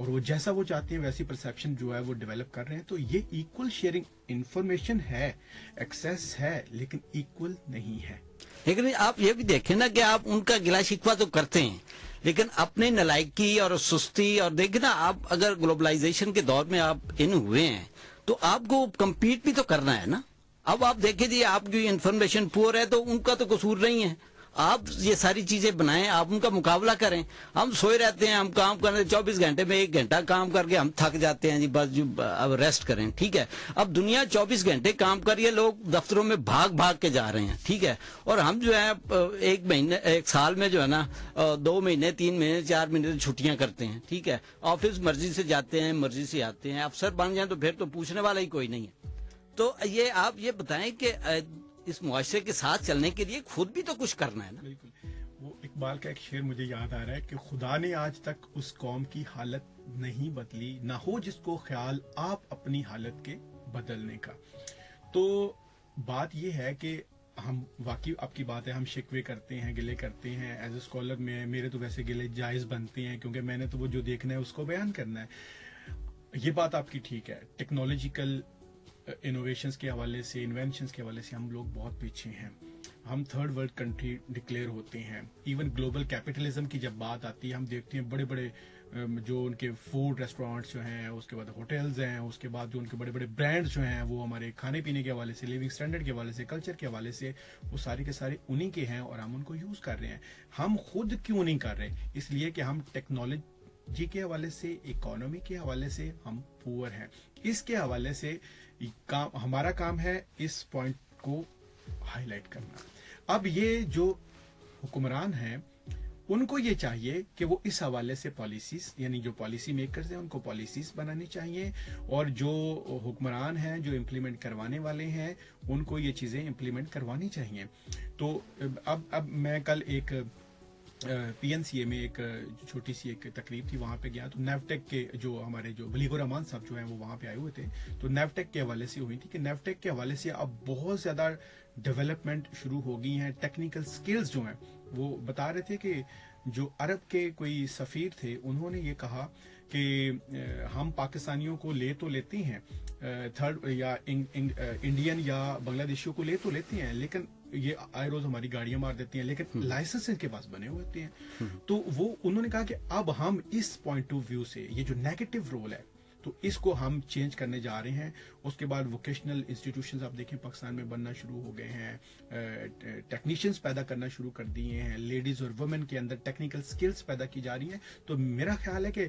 B: और वो जैसा वो चाहते हैं, वैसी परसेप्शन जो है वो डेवलप कर रहे हैं। तो ये इक्वल शेयरिंग इंफॉर्मेशन है एक्सेस है, लेकिन इक्वल नहीं है।
A: लेकिन आप ये भी देखें ना कि आप उनका गिला शिकवा तो करते हैं, लेकिन अपने नलायकी और सुस्ती और देखें ना, आप अगर ग्लोबलाइजेशन के दौर में आप इन हुए हैं तो आपको कम्पीट भी तो करना है ना। अब आप देखें जी आपकी इन्फॉर्मेशन पुअर है तो उनका तो कसूर नहीं है। आप ये सारी चीज़ें बनाएँ, आप उनका मुकाबला करें। हम सोए रहते हैं, हम काम करने चौबीस घंटे में एक घंटा काम करके हम थक जाते हैं जी, बस जो, अब रेस्ट करें, ठीक है? अब दुनिया चौबीस घंटे काम कर रही है, लोग दफ्तरों में भाग भाग के जा रहे हैं, ठीक है? और हम जो है एक महीने, एक साल में जो है ना दो महीने, तीन महीने, चार महीने छुट्टियाँ करते हैं, ठीक है? ऑफ़िस मर्ज़ी से जाते हैं, मर्ज़ी से आते हैं, अफसर बन जाए तो फिर तो पूछने वाला ही कोई नहीं है। तो ये आप ये बताएँ कि इस मुआशरे के साथ चलने के लिए खुद भी तो कुछ करना है ना।
B: बिल्कुल। वो इकबाल का एक शेर मुझे याद आ रहा है कि खुदा ने आज तक उस कौम की हालत नहीं बदली, ना हो जिसको ख्याल आप अपनी हालत के बदलने का। तो बात ये है कि हम वाकई आपकी बात है हम शिकवे करते हैं, गिले करते हैं। एज ए स्कॉलर में, मेरे तो वैसे गिले जायज़ बनते हैं, क्योंकि मैंने तो वो जो देखना है उसको बयान करना है। ये बात आपकी ठीक है। टेक्नोलॉजिकल इनोवेशंस के हवाले से इन्वेंशंस के हवाले से हम लोग बहुत पीछे हैं। हम थर्ड वर्ल्ड कंट्री डिक्लेयर होते हैं। इवन ग्लोबल कैपिटलिज्म की जब बात आती है, हम देखते हैं बड़े बड़े जो उनके फ़ूड रेस्टोरेंट्स जो हैं, उसके बाद होटल्स हैं, उसके बाद जो उनके बड़े बड़े ब्रांड्स जो हैं, वो हमारे खाने पीने के हवाले से लिविंग स्टैंडर्ड के हवाले से कल्चर के हवाले से, वो सारे के सारे उन्हीं के हैं और हम उनको यूज़ कर रहे हैं। हम खुद क्यों नहीं कर रहे? इसलिए कि हम टेक्नोलॉजी के हवाले से इकोनॉमी के हवाले से हम पुअर हैं। इसके हवाले से काम, हमारा काम है इस पॉइंट को हाईलाइट करना। अब ये जो हुक्मरान हैं, उनको ये चाहिए कि वो इस हवाले से पॉलिसीज़ यानी जो पॉलिसी मेकर्स हैं, उनको पॉलिसीज़ बनानी चाहिए और जो हुक्मरान हैं, जो इम्प्लीमेंट करवाने वाले हैं, उनको ये चीज़ें इम्प्लीमेंट करवानी चाहिए। तो अब अब मैं कल एक पीएनसीए में एक, छोटी सी एक तकरीब थी, वहाँ पे गया तो नेवटेक के जो हमारे जो बलीगो रहमान साहब जो हैं, वो वहाँ पे आए हुए थे। तो नेवटेक के हवाले से हुई थी कि नेवटेक के हवाले से अब बहुत ज़्यादा डेवलपमेंट शुरू हो गई हैं टेक्निकल स्किल्स जो हैं, वो बता रहे थे कि जो अरब के कोई सफीर थे, उन्होंने ये कहा कि हम पाकिस्तानियों को ले तो लेती हैं थर्ड या इंडियन या बांग्लादेशियों को ले तो लेते हैं, लेकिन ये आए रोज हमारी गाड़ियाँ मार देती हैं, लेकिन लाइसेंस इनके पास बने हुए होते हैं। तो वो, उन्होंने कहा कि अब हम इस पॉइंट ऑफ़ व्यू से, ये जो नेगेटिव रोल है तो इसको हम चेंज करने जा रहे हैं। उसके बाद वोकेशनल इंस्टीट्यूशंस आप देखें, पाकिस्तान में बनना शुरू हो गए हैं टेक्नीशियंस पैदा करना शुरू कर दिए हैं लेडीज़ और वुमेन के अंदर टेक्निकल स्किल्स पैदा की जा रही हैं। तो मेरा ख्याल है कि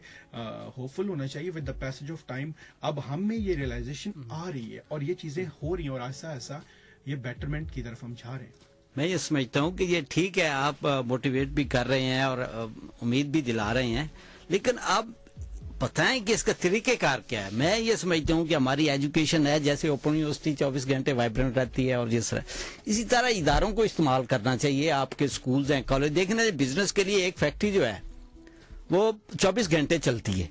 B: होपफुल होना चाहिए with the passage of time अब हम में ये रियलाइजेशन आ रही है और ये चीज़ें हो रही हैं और ऐसा ऐसा ये बेटरमेंट की तरफ़ हम जा रहे हैं।
A: मैं ये समझता हूँ कि ये ठीक है, आप मोटिवेट भी कर रहे हैं और उम्मीद भी दिला रहे हैं, लेकिन आप बताएँ कि इसका तरीकेकार क्या है? मैं ये समझता हूँ कि हमारी एजुकेशन है, जैसे ओपन यूनिवर्सिटी चौबीस घंटे वाइब्रेंट रहती है और जिस तरह इसी तरह इदारों को इस्तेमाल करना चाहिए, आपके स्कूल्स हैं कॉलेज देखना बिज़नेस के लिए एक फैक्ट्री जो है, वो चौबीस घंटे चलती है।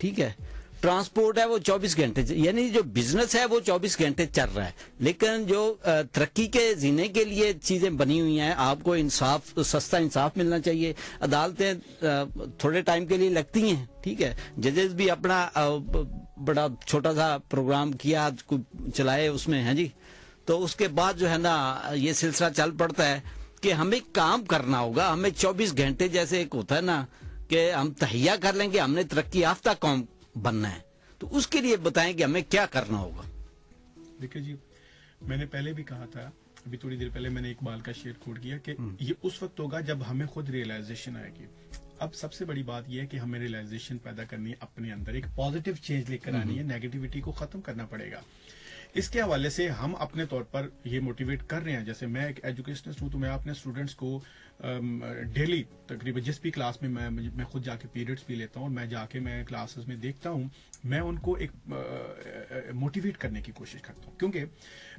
A: ठीक है? ट्रांसपोर्ट है वो 24 घंटे यानी जो बिज़नेस है वो 24 घंटे चल रहा है। लेकिन जो तरक्की के जीने के लिए चीज़ें बनी हुई हैं, आपको इंसाफ, सस्ता इंसाफ मिलना चाहिए। अदालतें थोड़े टाइम के लिए लगती हैं, ठीक है। जजेस भी अपना बड़ा छोटा सा प्रोग्राम किया चलाए उसमें, है जी? तो उसके बाद जो है ना, ये सिलसिला चल पड़ता है कि हमें काम करना होगा। हमें 24 घंटे जैसे एक होता है ना, कि हम तहिया कर लेंगे, हमने तरक्की याफ्ता कौम बनना है। तो उसके लिए बताएँ कि हमें क्या करना होगा।
B: देखिए जी मैंने पहले भी कहा था अभी थोड़ी देर पहले मैंने एक बाल का शेर कोड किया कि ये उस वक्त होगा जब हमें खुद रियलाइजेशन आएगी। अब सबसे बड़ी बात यह है कि हमें रियलाइजेशन पैदा करनी है अपने अंदर एक पॉजिटिव चेंज लेकर आनी है नेगेटिविटी को खत्म करना पड़ेगा। इसके हवाले से हम अपने तौर पर ये मोटिवेट कर रहे हैं। जैसे मैं एक एजुकेशनिस्ट हूँ तो मैं अपने स्टूडेंट्स को डेली तकरीबन जिस भी क्लास में मैं मैं खुद जाके पीरियड्स भी लेता हूँ और मैं जाके मैं क्लासेस में देखता हूँ, मैं उनको एक मोटिवेट करने की कोशिश करता हूँ। क्योंकि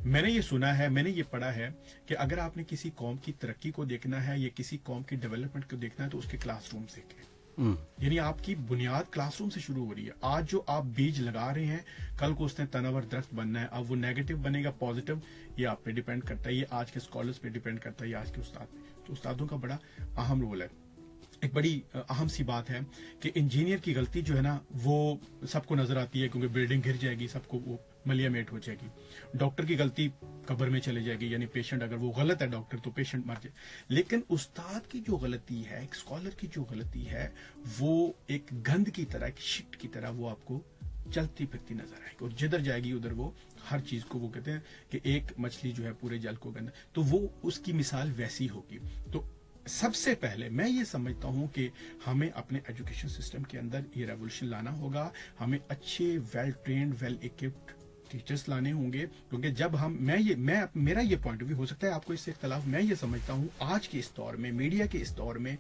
B: मैंने ये सुना है, मैंने ये पढ़ा है कि अगर आपने किसी कौम की तरक्की को देखना है या किसी कौम की डेवलपमेंट को देखना है तो उसके क्लासरूम देखें यानी आपकी बुनियाद क्लासरूम से शुरू हो रही है। आज जो आप बीज लगा रहे हैं, कल को उसने तनावर दरख्त बनना है। अब वो नेगेटिव बनेगा पॉजिटिव ये आप पे डिपेंड करता है। ये आज के स्कॉलर्स पे डिपेंड करता है आज के उस्ताद पे। तो उस्तादों का बड़ा अहम रोल है। एक बड़ी अहम सी बात है कि इंजीनियर की गलती जो है ना, वो सबको नज़र आती है, क्योंकि बिल्डिंग गिर जाएगी, सबको वो मलियामेट हो जाएगी। डॉक्टर की गलती कब्र में चले जाएगी, यानी पेशेंट अगर वो गलत है डॉक्टर तो पेशेंट मर जाए। लेकिन उस्ताद की जो गलती है, एक स्कॉलर की जो गलती है, वो एक गंद की तरह, एक शिट की तरह वो आपको चलती फिरती नज़र आएगी। और जिधर जाएगी, उधर वो हर चीज़ को वो कहते हैं कि एक मछली जो है पूरे जल को गंदा तो वो उसकी मिसाल वैसी होगी। तो सबसे पहले मैं ये समझता हूँ कि हमें अपने एजुकेशन सिस्टम के अंदर ये रेवोल्यूशन लाना होगा। हमें अच्छे well train well equipped teachers लाने होंगे, क्योंकि जब हम, मैं ये, मैं, मेरा ये पॉइंट व्यू हो सकता है आपको इससे इख्तलाफ, मैं ये समझता हूँ, आज के इस दौर में मीडिया के इस दौर में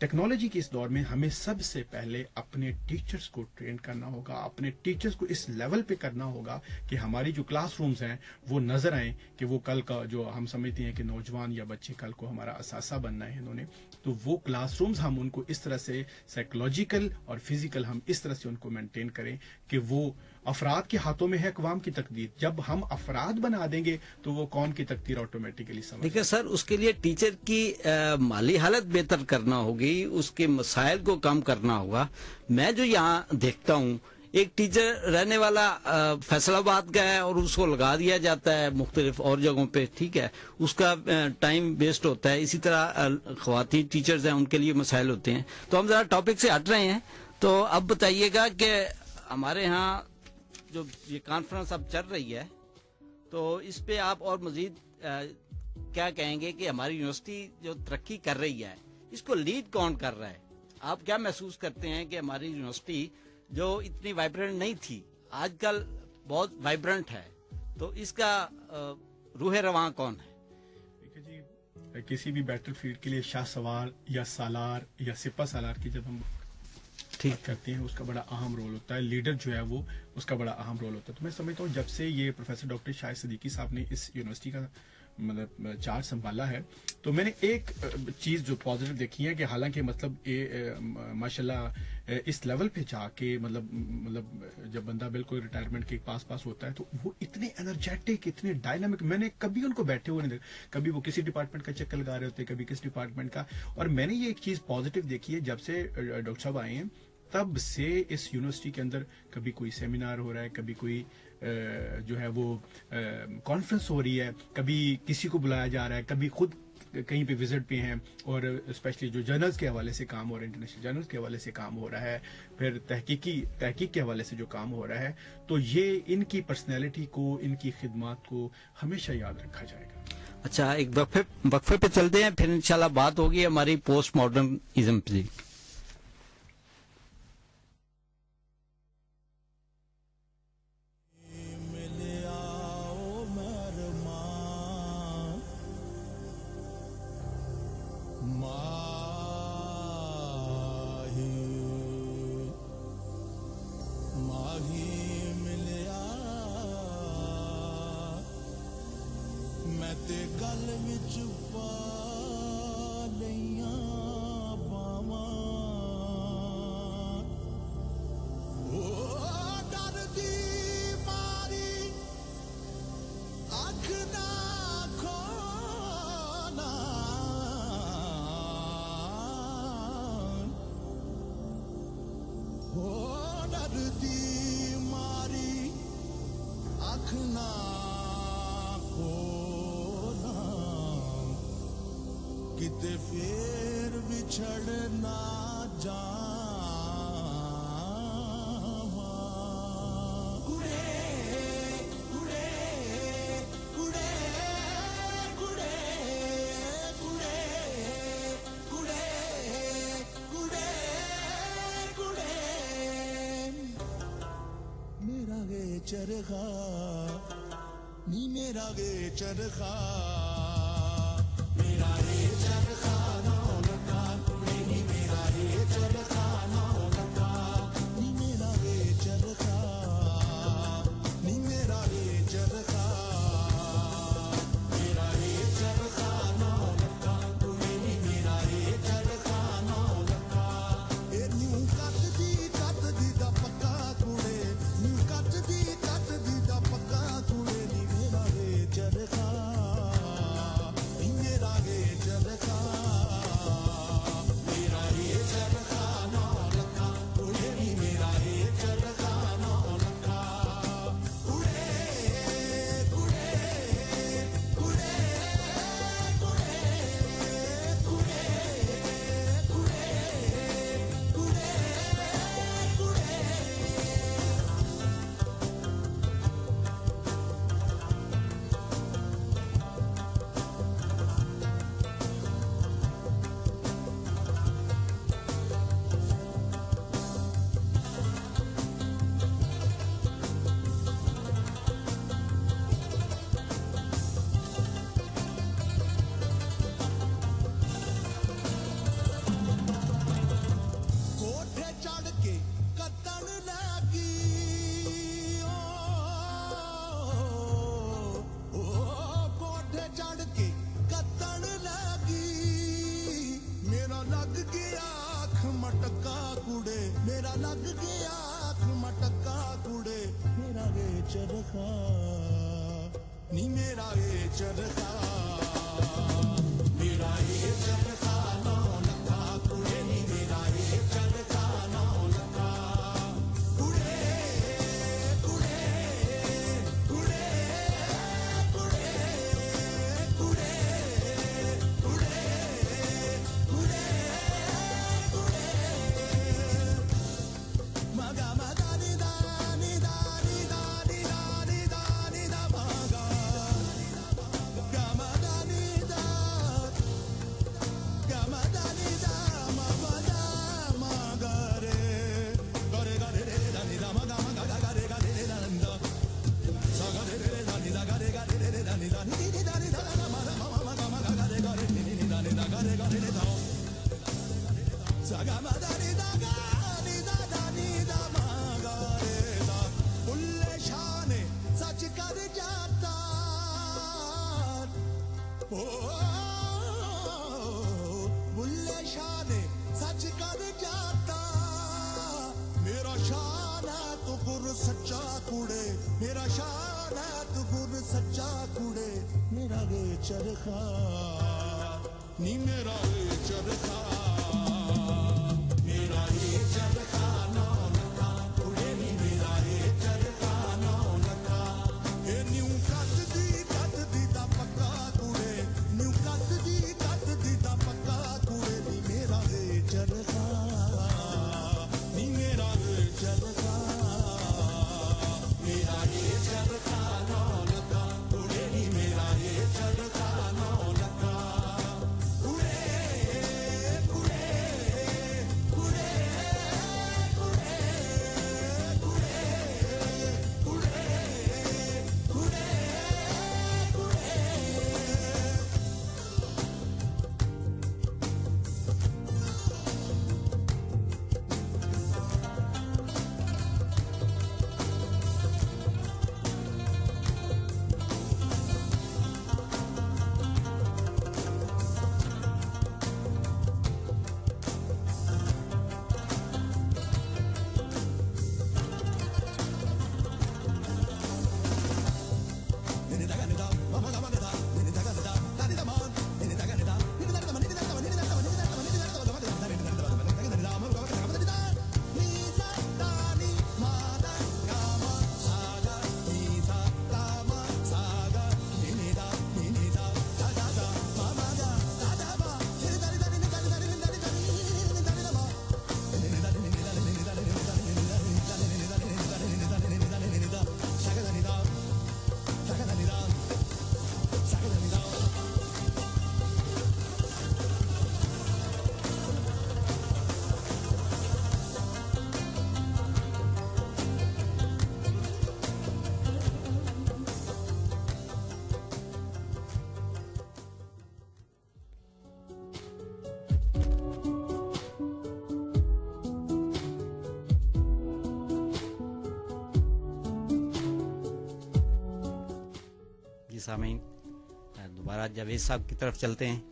B: टेक्नोलॉजी के इस दौर में हमें सबसे पहले अपने टीचर्स को ट्रेन करना होगा, अपने टीचर्स को इस लेवल पे करना होगा कि हमारी जो क्लासरूम्स हैं, वो नज़र आए कि वो कल का जो हम समझते हैं कि नौजवान या बच्चे कल को हमारा असासा बनना है इन्होंने तो वो क्लासरूम्स हम उनको इस तरह से साइकोलॉजिकल और फ़िज़िकल हम इस तरह से उनको मेंटेन करें कि वो अफराद के हाथों में है अकवाम की तकदीर। जब हम अफराद बना देंगे तो वो कौम की तकदीर ऑटोमेटिकली समझ
C: देखिए सर उसके लिए टीचर की अ, माली हालत बेहतर करना होगी उसके मसाइल को कम करना होगा। मैं जो यहाँ देखता हूँ एक टीचर रहने वाला फैसलाबाद का है और उसको लगा दिया जाता है मुख्तलिफ़ और जगहों पे ठीक है? उसका टाइम वेस्ट होता है। इसी तरह खातन टीचर्स हैं उनके लिए मसाइल होते हैं। तो हम जरा टॉपिक से हट रहे हैं। तो अब बताइएगा कि हमारे यहाँ जो ये कॉन्फ्रेंस अब चल रही है तो इस पे आप और मजीद क्या कहेंगे कि हमारी यूनिवर्सिटी जो तरक्की कर रही है, इसको लीड कौन कर रहा है? आप क्या महसूस करते हैं कि हमारी यूनिवर्सिटी जो इतनी वाइब्रेंट नहीं थी, आजकल बहुत वाइब्रेंट है तो इसका रूह रवां कौन है?
B: देखिए जी, किसी भी बैटल फ़ील्ड के लिए शाह सवार या सालार या सिपा सालार की जब हम
C: ठीक
B: करते हैं उसका बड़ा अहम रोल होता है। लीडर जो है वो उसका बड़ा अहम रोल होता है। तो मैं समझता हूँ जब से ये प्रोफेसर डॉक्टर शाहिद सदीकी साहब ने इस यूनिवर्सिटी का मतलब चार्ज संभाला है तो मैंने एक चीज़ जो पॉजिटिव देखी है कि हालाँकि मतलब ये माशाल्लाह इस लेवल पे जाके मतलब मतलब जब बंदा बिल्कुल रिटायरमेंट के पास पास होता है तो वो इतने एनर्जेटिक इतने डायनामिक मैंने कभी उनको बैठे हुए नहीं देखा। कभी वो किसी डिपार्टमेंट का चक्कर लगा रहे होते कभी किस डिपार्टमेंट का। और मैंने ये एक चीज़ पॉजिटिव देखी है जब से डॉक्टर साहब आए हैं तब से इस यूनिवर्सिटी के अंदर कभी कोई सेमिनार हो रहा है, कभी कोई जो है वो कॉन्फ्रेंस हो रही है, कभी किसी को बुलाया जा रहा है, कभी खुद कहीं पे विज़िट पे हैं और स्पेशली जो जर्नल्स के हवाले से काम हो रहा है इंटरनेशनल जर्नल्स के हवाले से काम हो रहा है, फिर तहकीकी, तहकीक के हवाले से जो काम हो रहा है तो ये इनकी पर्सनैलिटी को, इनकी खिदमात को हमेशा याद रखा जाएगा।
C: अच्छा एक वक्फे वक्फे पे चलते हैं, फिर इंशाल्लाह बात होगी हमारी पोस्ट मॉडर्निज्म पे। चरखा
A: सामीन। दोबारा जावेद साहब की तरफ़ चलते हैं।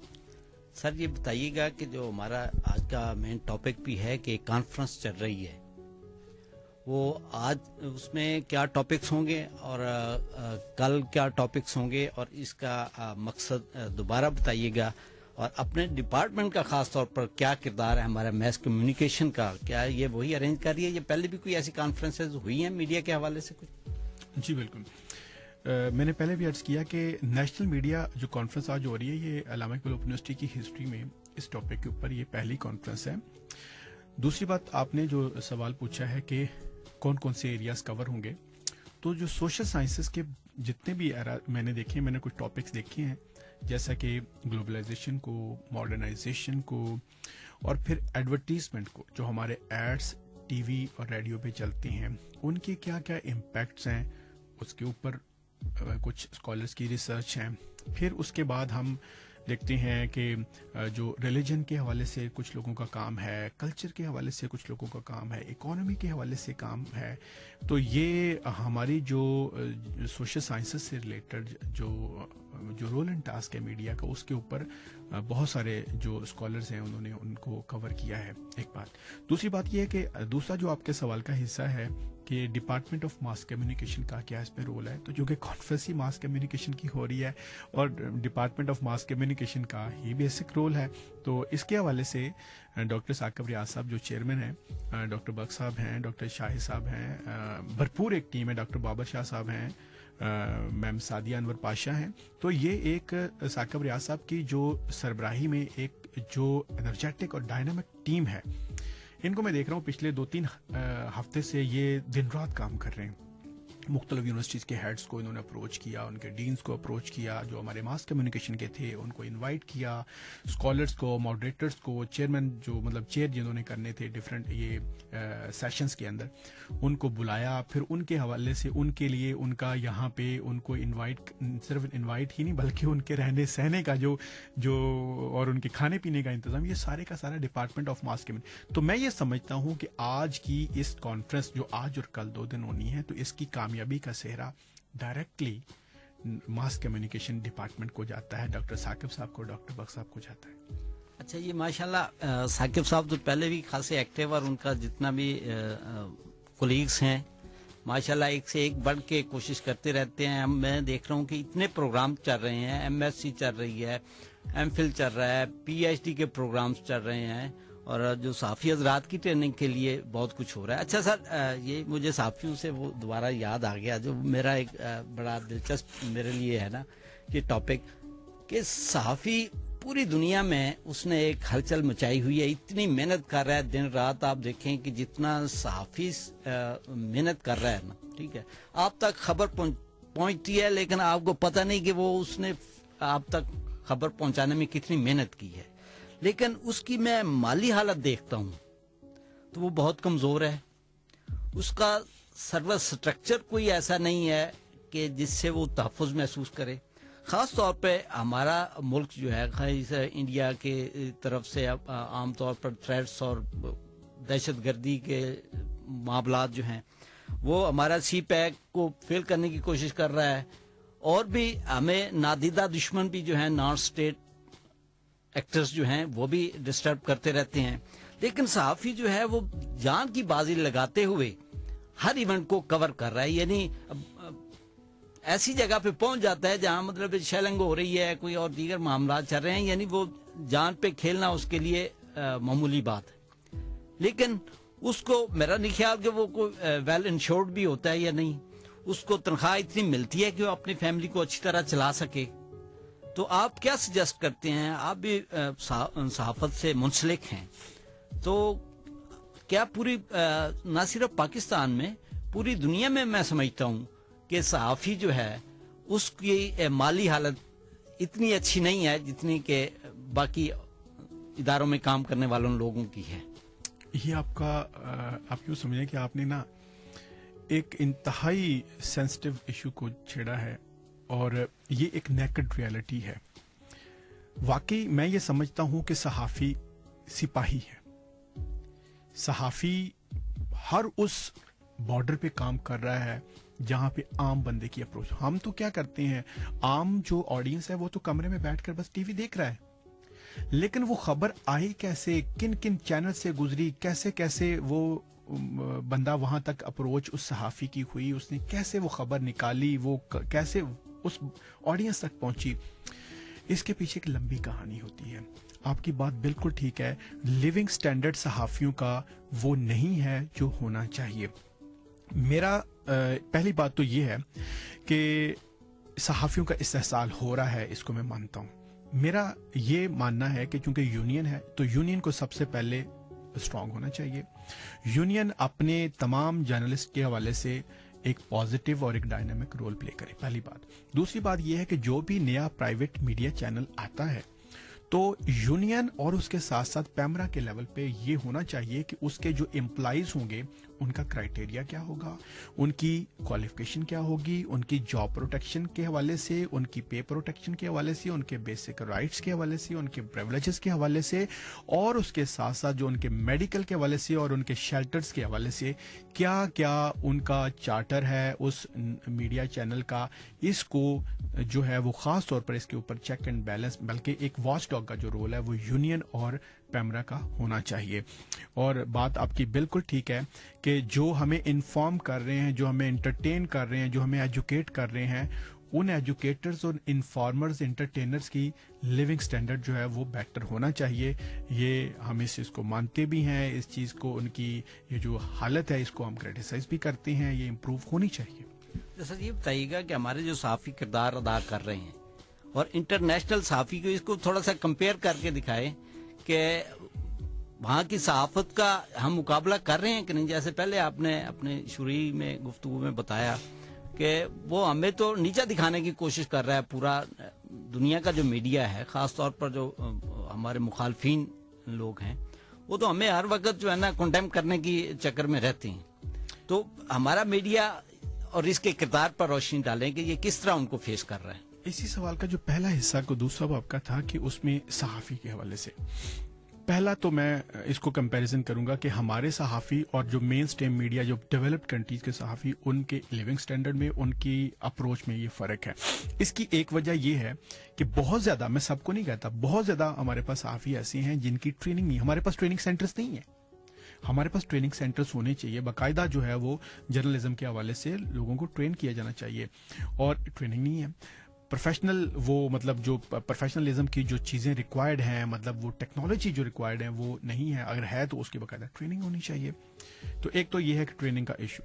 A: सर, ये बताइएगा कि जो हमारा आज का मेन टॉपिक भी है कि कॉन्फ्रेंस चल रही है। वो आज, उसमें क्या टॉपिक्स होंगे और कल क्या टॉपिक्स होंगे और इसका मकसद दोबारा बताइएगा। और अपने डिपार्टमेंट का खास तौर पर क्या किरदार है हमारा मैस कम्युनिकेशन का? क्या ये वही अरेंज कर रही है ये पहले भी कोई ऐसी कॉन्फ्रेंसेज हुई हैं मीडिया के हवाले से कुछ?
B: जी, बिल्कुल। मैंने पहले भी अर्ज़ किया कि नेशनल मीडिया जो कॉन्फ्रेंस आज हो रही है, ये अलामा इकबाल यूनिवर्सिटी की हिस्ट्री में इस टॉपिक के ऊपर ये पहली कॉन्फ्रेंस है। दूसरी बात, आपने जो सवाल पूछा है कि कौन कौन से एरियाज़ कवर होंगे तो जो सोशल साइंसेस के जितने भी मैंने देखे, मैंने कुछ टॉपिक्स देखे हैं, जैसा कि ग्लोबलाइजेशन को मॉडर्नाइजेशन को, और फिर एडवर्टीजमेंट को, जो हमारे एड्स टीवी और रेडियो पे चलते हैं, उनके क्या क्या इम्पैक्ट्स हैं, उसके ऊपर कुछ स्कॉलर्स की रिसर्च है। फिर उसके बाद हम देखते हैं कि जो रिलीजन के हवाले से कुछ लोगों का काम है कल्चर के हवाले से कुछ लोगों का काम है इकोनॉमी के हवाले से काम है। तो ये हमारी जो सोशल साइंसेस से रिलेटेड जो जो रोल एंड टास्क है मीडिया का, उसके ऊपर बहुत सारे जो स्कॉलर्स हैं, उन्होंने उनको कवर किया है एक बात। दूसरी बात यह है कि दूसरा जो आपके सवाल का हिस्सा है कि डिपार्टमेंट ऑफ़ मास कम्युनिकेशन का क्या इसमें रोल है तो जो कि कॉन्फ्रेंस ही मास कम्युनिकेशन की हो रही है, और डिपार्टमेंट ऑफ़ मास कम्युनिकेशन का ही बेसिक रोल है। तो इसके हवाले से डॉक्टर साकब रियाज साहब जो चेयरमैन हैं डॉक्टर बख्श साहब हैं डॉक्टर शाहिद साहब हैं भरपूर एक टीम है डॉक्टर बाबर शाह साहब हैं मैम सादिया अनवर पाशा हैं। तो ये एक साकब रियाज साहब की जो सरबराही में एक, जो एनर्जेटिक और डायनामिक टीम है, इनको मैं देख रहा हूँ पिछले दो तीन हफ़्ते से ये दिन रात काम कर रहे हैं। मुख्तलिफ़ यूनिवर्सिटीज़ के हेड्स को इन्होंने अप्रोच किया, उनके डीन्स को अप्रोच किया, जो हमारे मास कम्युनिकेशन के थे, उनको इनवाइट किया स्कॉलर्स को मॉडरेटर्स को चेयरमैन जो मतलब चेयर जिन्होंने करने थे डिफरेंट ये सेशंस के अंदर, उनको बुलाया। फिर उनके हवाले से उनके लिए उनका यहाँ पे उनको इन्वाइट सिर्फ़ इन्वाइट ही नहीं, बल्कि उनके रहने सहने का जो जो और उनके खाने पीने का इंतज़ाम, ये सारे का सारा डिपार्टमेंट ऑफ़ मास कम्युनिकेशन तो मैं ये समझता हूँ कि आज की इस कॉन्फ्रेंस जो आज और कल दो दिन होनी है तो इसकी कामयाबी का सेहरा डायरेक्टली मास कम्युनिकेशन डिपार्टमेंट को जाता है डॉक्टर साकिब साहब को डॉक्टर बख्श साहब को जाता है।
A: अच्छा ये माशाल्लाह साकिब साहब तो पहले भी खासे एक्टिव और उनका जितना भी कोलीग्स हैं, माशाल्लाह एक से एक बढ़ के कोशिश करते रहते हैं। हम, मैं देख रहा हूँ कि इतने प्रोग्राम चल रहे हैं एमएससी चल रही है एमफिल चल रहा है पीएचडी के प्रोग्राम्स चल रहे हैं। और जो साफ़ी हजरात की ट्रेनिंग के लिए बहुत कुछ हो रहा है। अच्छा सर ये मुझे साफ़ियों से वो दोबारा याद आ गया जो मेरा एक बड़ा दिलचस्प मेरे लिए है ना ये टॉपिक कि सहाफ़ी पूरी दुनिया में उसने एक हलचल मचाई हुई है इतनी मेहनत कर रहा है दिन रात आप देखें कि जितना सहाफ़ी अ, मेहनत कर रहा है ना ठीक है। आप तक खबर पहुँचती है लेकिन आपको पता नहीं कि वो उसने आप तक खबर पहुँचाने में कितनी मेहनत की है। लेकिन उसकी मैं माली हालत देखता हूँ तो वो बहुत कमज़ोर है। उसका सर्वर स्ट्रक्चर कोई ऐसा नहीं है कि जिससे वो तहफ़ महसूस करे। ख़ास तौर पे हमारा मुल्क जो है इंडिया के तरफ़ से अब आमतौर पर थ्रेट्स और दहशत गर्दी के मामला जो हैं, वो हमारा सी पैक को फेल करने की कोशिश कर रहा है। और भी हमें नादीदा दुश्मन भी जो है नॉन स्टेट एक्टर्स जो हैं, वो भी डिस्टर्ब करते रहते हैं। लेकिन सहाफ़ी जो है, वो जान की बाजी लगाते हुए हर इवेंट को कवर कर रहा है। यानी ऐसी जगह पे पहुँच जाता है जहाँ मतलब शैलंग हो रही है, कोई और दीगर मामला चल रहे हैं। यानी वो जान पे खेलना उसके लिए मामूली बात है। लेकिन उसको मेरा नहीं ख्याल कि वो कोई वेल इंश्योर्ड भी होता है या नहीं। उसको तनख्वाह इतनी मिलती है कि वो अपनी फैमिली को अच्छी तरह चला सके। तो आप क्या सजेस्ट करते हैं? आप भी सहाफत से मुंसलिक हैं। तो क्या पूरी न सिर्फ़ पाकिस्तान में, पूरी दुनिया में मैं समझता हूँ कि सहाफ़ी जो है, उसकी माली हालत इतनी अच्छी नहीं है जितनी के बाकी इदारों में काम करने वालों लोगों की है।
B: ये आपका आप यूँ समझें कि आपने ना एक इंतहाई सेंसिटिव इशू को छेड़ा है। और ये एक नेकेड रियलिटी है। वाकई मैं ये समझता हूँ कि सहाफ़ी सिपाही है। सहाफ़ी हर उस बॉर्डर पे काम कर रहा है जहाँ पे आम बंदे की अप्रोच हम तो क्या करते हैं? आम जो ऑडियंस है वो तो कमरे में बैठकर बस टीवी देख रहा है। लेकिन वो खबर आई कैसे? किन किन चैनल से गुजरी? कैसे कैसे वो बंदा वहाँ तक अप्रोच उस सहाफी की हुई? उसने कैसे वो खबर निकाली? वो कैसे उस ऑडियंस तक पहुँची। इसके पीछे एक लंबी कहानी होती है। आपकी बात बिल्कुल ठीक है। लिविंग स्टैंडर्ड सहाफियों का वो नहीं है जो होना चाहिए। मेरा पहली बात तो ये है कि सहाफियों का इस्तेसाल हो रहा है, इसको मैं मानता हूँ। मेरा ये मानना है कि चूँकि यूनियन है तो यूनियन को सबसे पहले स्ट्रांग होना चाहिए। यूनियन अपने तमाम जर्नलिस्ट के हवाले से एक पॉजिटिव और एक डायनेमिक रोल प्ले करे, पहली बात। दूसरी बात यह है कि जो भी नया प्राइवेट मीडिया चैनल आता है तो यूनियन और उसके साथ साथ पैमरा के लेवल पे ये होना चाहिए कि उसके जो एम्प्लाइज होंगे उनका क्राइटेरिया क्या होगा? उनकी क्वालिफिकेशन क्या होगी? उनकी जॉब प्रोटेक्शन के हवाले से, उनकी पे प्रोटेक्शन के हवाले से, उनके बेसिक राइट्स के हवाले से, उनके प्रिविलेजेस के हवाले से, और उसके साथ साथ जो उनके मेडिकल के हवाले से और उनके शेल्टर्स के हवाले से क्या क्या उनका चार्टर है उस मीडिया चैनल का? इसको जो है वो खास तौर पर इसके ऊपर चेक एंड बैलेंस बल्कि एक वॉच डॉग का जो रोल है वो यूनियन और पैमरा का होना चाहिए। और बात आपकी बिल्कुल ठीक है कि जो हमें इन्फॉर्म कर रहे हैं, जो हमें एंटरटेन कर रहे हैं, जो हमें एजुकेट कर रहे हैं, उन एजुकेटर्स और इन्फॉर्मर्स इंटरटेनर्स की लिविंग स्टैंडर्ड जो है वो बेटर होना चाहिए। ये हम इस चीज़ को मानते भी हैं, इस चीज़ को, उनकी ये जो हालत है, इसको हम क्रिटिसाइज भी करते हैं, ये इम्प्रूव होनी चाहिए।
A: जैसा ये बताइएगा कि हमारे जो साफी किरदार अदा कर रहे हैं और इंटरनेशनल साफी को इसको थोड़ा सा कंपेयर करके दिखाएँ। कि वहाँ की सहाफत का हम मुकाबला कर रहे हैं कि नहीं? जैसे पहले आपने अपने शुरू में गुफ्तु में बताया कि वो हमें तो नीचा दिखाने की कोशिश कर रहा है पूरा, दुनिया का जो मीडिया है खास तौर पर जो हमारे मुखालफिन लोग हैं, वो तो हमें हर वक्त जो है ना कंडेम करने की चक्कर में रहते हैं। तो हमारा मीडिया और इसके किरदार पर रोशनी डालें कि ये किस तरह उनको फेस कर रहा है।
B: इसी सवाल का जो पहला हिस्सा को दूसरा बाब का था कि उसमें सहाफी के हवाले से। पहला तो मैं इसको कंपैरिजन करूँगा कि हमारे सहाफ़ी और जो मेन स्ट्रीम मीडिया जो डेवलप्ड कंट्रीज़ के सहाफ़ी, उनके लिविंग स्टैंडर्ड में, उनकी अप्रोच में ये फ़र्क है। इसकी एक वजह ये है कि बहुत ज़्यादा, मैं सबको नहीं कहता, बहुत ज़्यादा हमारे पास सहाफ़ी ऐसे हैं जिनकी ट्रेनिंग नहीं, हमारे पास ट्रेनिंग सेंटर्स नहीं है। हमारे पास ट्रेनिंग सेंटर्स होने चाहिए, बाकायदा जो है वो जर्नलिज्म के हवाले से लोगों को ट्रेन किया जाना चाहिए। और ट्रेनिंग नहीं है। प्रोफेशनल वो मतलब जो प्रोफेशनलिज्म की जो चीज़ें रिक्वायर्ड हैं मतलब वो टेक्नोलॉजी जो रिक्वायर्ड है, वो नहीं है। अगर है तो उसकी बाकायदा ट्रेनिंग होनी चाहिए। तो एक तो ये है कि ट्रेनिंग का इशू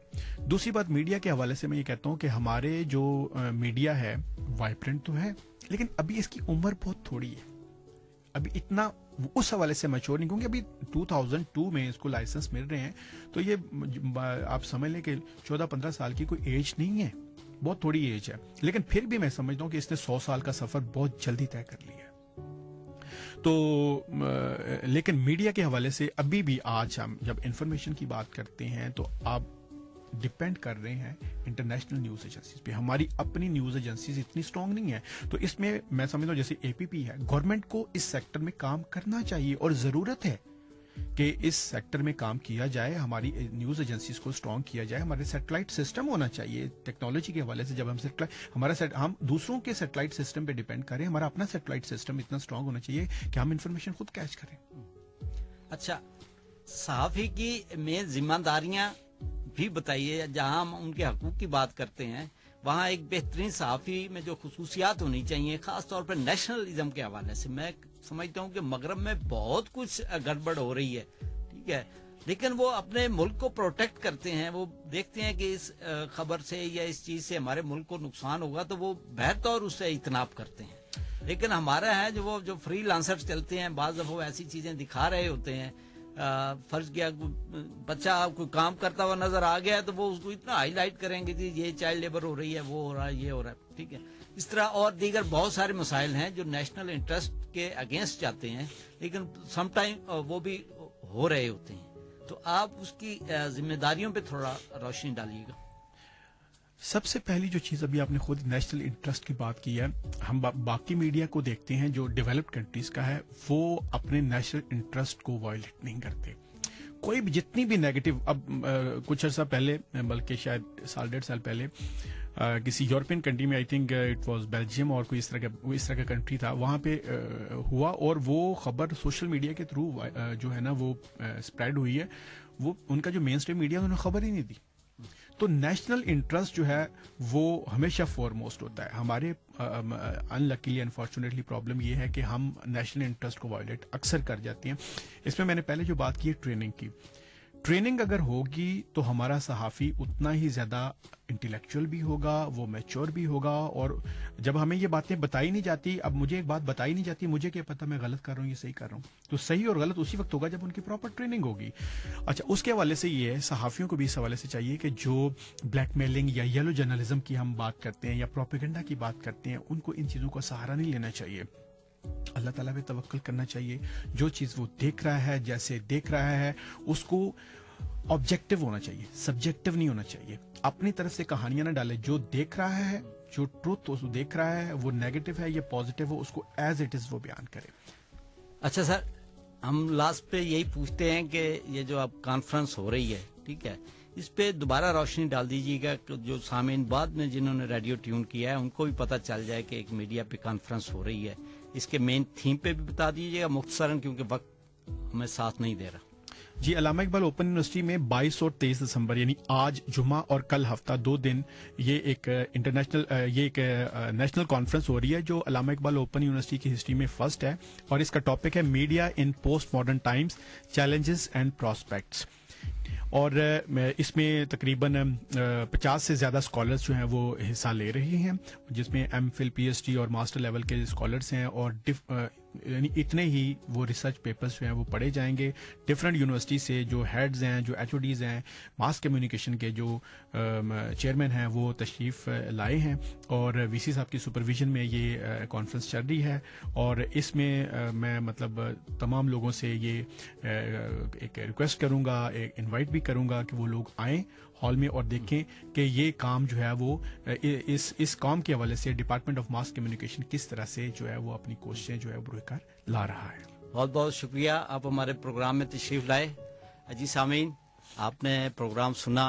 B: दूसरी बात मीडिया के हवाले से मैं ये कहता हूँ कि हमारे जो मीडिया है वाइब्रेंट तो है, लेकिन अभी इसकी उम्र बहुत थोड़ी है। अभी इतना, उस हवाले से मैच्योर नहीं, क्योंकि अभी 2002 में इसको लाइसेंस मिल रहे हैं। तो ये आप समझ लें कि 14-15 साल की कोई एज नहीं है। बहुत थोड़ी एज है। लेकिन फिर भी मैं समझता हूँ कि इसने 100 साल का सफ़र बहुत जल्दी तय कर लिया तो लेकिन मीडिया के हवाले से अभी भी आज हम जब इंफॉर्मेशन की बात करते हैं तो आप डिपेंड कर रहे हैं इंटरनेशनल न्यूज़ एजेंसीज पे। हमारी अपनी न्यूज़ एजेंसीज इतनी स्ट्रांग नहीं है। तो इसमें मैं समझता हूँ, जैसे एपीपी है गवर्नमेंट को इस सेक्टर में काम करना चाहिए और ज़रूरत है। कि इस सेक्टर में काम किया जाए हमारी न्यूज़ एजेंसीज को स्ट्रांग किया जाए हमारे सेटेलाइट सिस्टम होना चाहिए टेक्नोलॉजी के हवाले से जब हम सेटेलाइट हमारा set, हम दूसरों के सेटेलाइट सिस्टम पे डिपेंड करें हमारा अपना सेटेलाइट सिस्टम इतना स्ट्रांग होना चाहिए कि हम इन्फॉर्मेशन खुद कैच करें।
A: अच्छा सहाफी की में जिम्मेदारियाँ भी बताइए जहाँ हम उनके हकूक की बात करते हैं। वहाँ एक बेहतरीन सहाफी में जो खसूसियात होनी चाहिए खास तौर पर नेशनलिज्म के हवाले से। मैं समझता हूँ कि मगरब में बहुत कुछ गड़बड़ हो रही है, ठीक है? लेकिन वो अपने मुल्क को प्रोटेक्ट करते हैं, वो देखते हैं कि इस खबर से या इस चीज़ से हमारे मुल्क को नुकसान होगा तो वो बेहतर उससे इतनाब करते हैं। लेकिन हमारा है जो वो, जो फ्री लांसर्स चलते हैं, बाज दफ़ा ऐसी चीज़ें दिखा रहे होते हैं फ़र्ज़ किया, बच्चा कोई काम करता हुआ नज़र आ गया है तो वो उसको इतना हाईलाइट करेंगे कि ये चाइल्ड लेबर हो रही है, वो हो रहा है, ये हो रहा है। ठीक है? इस तरह और दीगर बहुत सारे मसाइल हैं जो नेशनल इंटरेस्ट के अगेंस्ट जाते हैं, लेकिन समटाइम वो भी हो रहे होते हैं। तो आप उसकी जिम्मेदारियों पर थोड़ा रोशनी डालिएगा।
B: सबसे पहली जो चीज़ अभी आपने खुद नेशनल इंटरेस्ट की बात की है हम बा, बाकी मीडिया को देखते हैं जो डेवलप्ड कंट्रीज़ का है वो अपने नेशनल इंटरेस्ट को वायलेट नहीं करते। कोई भी जितनी भी नेगेटिव अब अ, कुछ अर्सा पहले बल्कि शायद साल डेढ़ साल पहले अ, किसी यूरोपियन कंट्री में I think it was Belgium और कोई इस तरह का इस तरह का कंट्री था वहाँ पे अ, हुआ और वो खबर सोशल मीडिया के थ्रू जो है ना वो स्प्रेड हुई है। वो उनका जो मेन स्ट्रीम मीडिया उन्होंने खबर ही नहीं दी। तो नेशनल इंटरेस्ट जो है, वो हमेशा फॉरमोस्ट होता है। हमारे अनलकीली अनफॉर्चुनेटली प्रॉब्लम ये है कि हम नेशनल इंटरेस्ट को वायोलेट अक्सर कर जाते हैं। इसमें मैंने पहले जो बात की है ट्रेनिंग की। ट्रेनिंग अगर होगी तो हमारा सहाफी उतना ही ज़्यादा इंटेलेक्चुअल भी होगा, वो मैच्योर भी होगा और जब हमें ये बातें बताई नहीं जाती, अब मुझे एक बात बताई नहीं जाती, मुझे क्या पता मैं गलत कर रहा हूँ ये सही कर रहा हूँ। तो सही और गलत उसी वक्त होगा जब उनकी प्रॉपर ट्रेनिंग होगी। अच्छा उसके हवाले से ये है, सहाफियों को भी इस हवाले से चाहिए कि जो ब्लैकमेलिंग या येलो जर्नलिज्म की हम बात करते हैं या प्रोपेगेंडा की बात करते हैं, उनको इन चीज़ों का सहारा नहीं लेना चाहिए। अल्लाह ताला पे तवक्ल करना चाहिए। जो चीज़ वो देख रहा है, जैसे देख रहा है, उसको ऑब्जेक्टिव होना चाहिए सब्जेक्टिव नहीं होना चाहिए। अपनी तरफ़ से कहानियाँ ना डाले। जो देख रहा है, जो ट्रूथ उसको देख रहा है, वो नेगेटिव है या पॉजिटिव हो, उसको एज इट इज़ वो बयान करे।
A: अच्छा सर, हम लास्ट पे यही पूछते हैं कि ये जो अब कॉन्फ्रेंस हो रही है, ठीक है, इस पे दोबारा रोशनी डाल दीजिएगा जो सामीन बाद में जिन्होंने रेडियो ट्यून किया है, उनको भी पता चल जाए कि एक मीडिया पे कॉन्फ्रेंस हो रही है। इसके मेन थीम पे भी बता दीजिएगा, मुख्तसरन, क्योंकि वक्त हमें साथ नहीं दे रहा।
B: जी, अलामा इकबाल, ओपन यूनिवर्सिटी में 22 और 23 दिसंबर, यानी आज जुमा और कल हफ़्ता, दो दिन, ये एक इंटरनेशनल ये एक नेशनल कॉन्फ्रेंस हो रही है, जो अलामा इकबाल ओपन यूनिवर्सिटी की हिस्ट्री में फ़र्स्ट है, और इसका टॉपिक है media in post modern times challenges and prospects और इसमें तकरीबन पचास से ज़्यादा स्कॉलर्स जो हैं वो हिस्सा ले रहे हैं, जिसमें एम फिल पी और मास्टर लेवल के स्कॉलर्स हैं और इतने ही वो रिसर्च पेपर्स जो हैं, वो पढ़े जाएँगे। डिफरेंट यूनिवर्सिटी से जो हेड्स हैं, जो एच हैं मास कम्युनिकेशन के जो चेयरमैन हैं, वो तशरीफ़ लाए हैं। और वीसी साहब की सुपरविजन में ये कॉन्फ्रेंस चल रही है। और इसमें मैं मतलब तमाम लोगों से ये एक रिक्वेस्ट करूँगा, एक इनवाइट भी करूँगा कि वो लोग आएँ हॉल में और देखें कि ये काम जो है वो इस इस काम के हवाले से डिपार्टमेंट ऑफ़ मास कम्युनिकेशन किस तरह से जो है वो अपनी कोशिशें जो है वो ला रहा है।
A: बहुत बहुत शुक्रिया। आप हमारे प्रोग्राम में तशरीफ़ लाए। अजी सामीन, आपने प्रोग्राम सुना।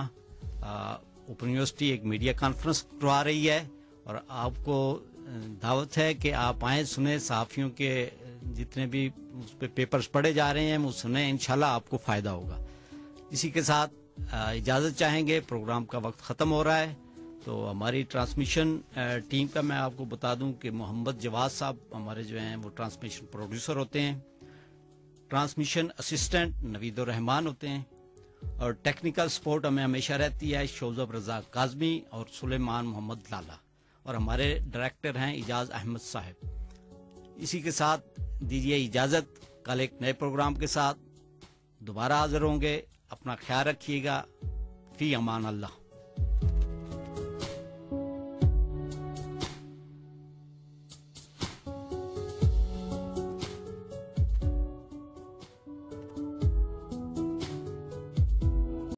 A: ओपन यूनिवर्सिटी एक मीडिया कॉन्फ्रेंस करवा रही है और आपको दावत है कि आप आए, सुने। सहाफ़ियों के, जितने भी उस पे पेपर्स पढ़े जा रहे हैं वो सुने इंशाल्लाह आपको फ़ायदा होगा। इसी के साथ इजाज़त चाहेंगे, प्रोग्राम का वक्त ख़त्म हो रहा है। तो हमारी ट्रांसमिशन टीम का मैं आपको बता दूँ कि मोहम्मद जवाद साहब हमारे जो हैं, वो ट्रांसमिशन प्रोड्यूसर होते हैं। ट्रांसमिशन असिस्टेंट नवीदुर रहमान होते हैं। और टेक्निकल सपोर्ट हमें हमेशा रहती है, शोजब रजा काजमी और सुलेमान मोहम्मद लाला। और हमारे डायरेक्टर हैं इजाज अहमद साहब। इसी के साथ दीजिए इजाज़त, कल एक नए प्रोग्राम के साथ। दोबारा हाजिर होंगे। अपना ख्याल रखिएगा। फ़ी अमान अल्लाह।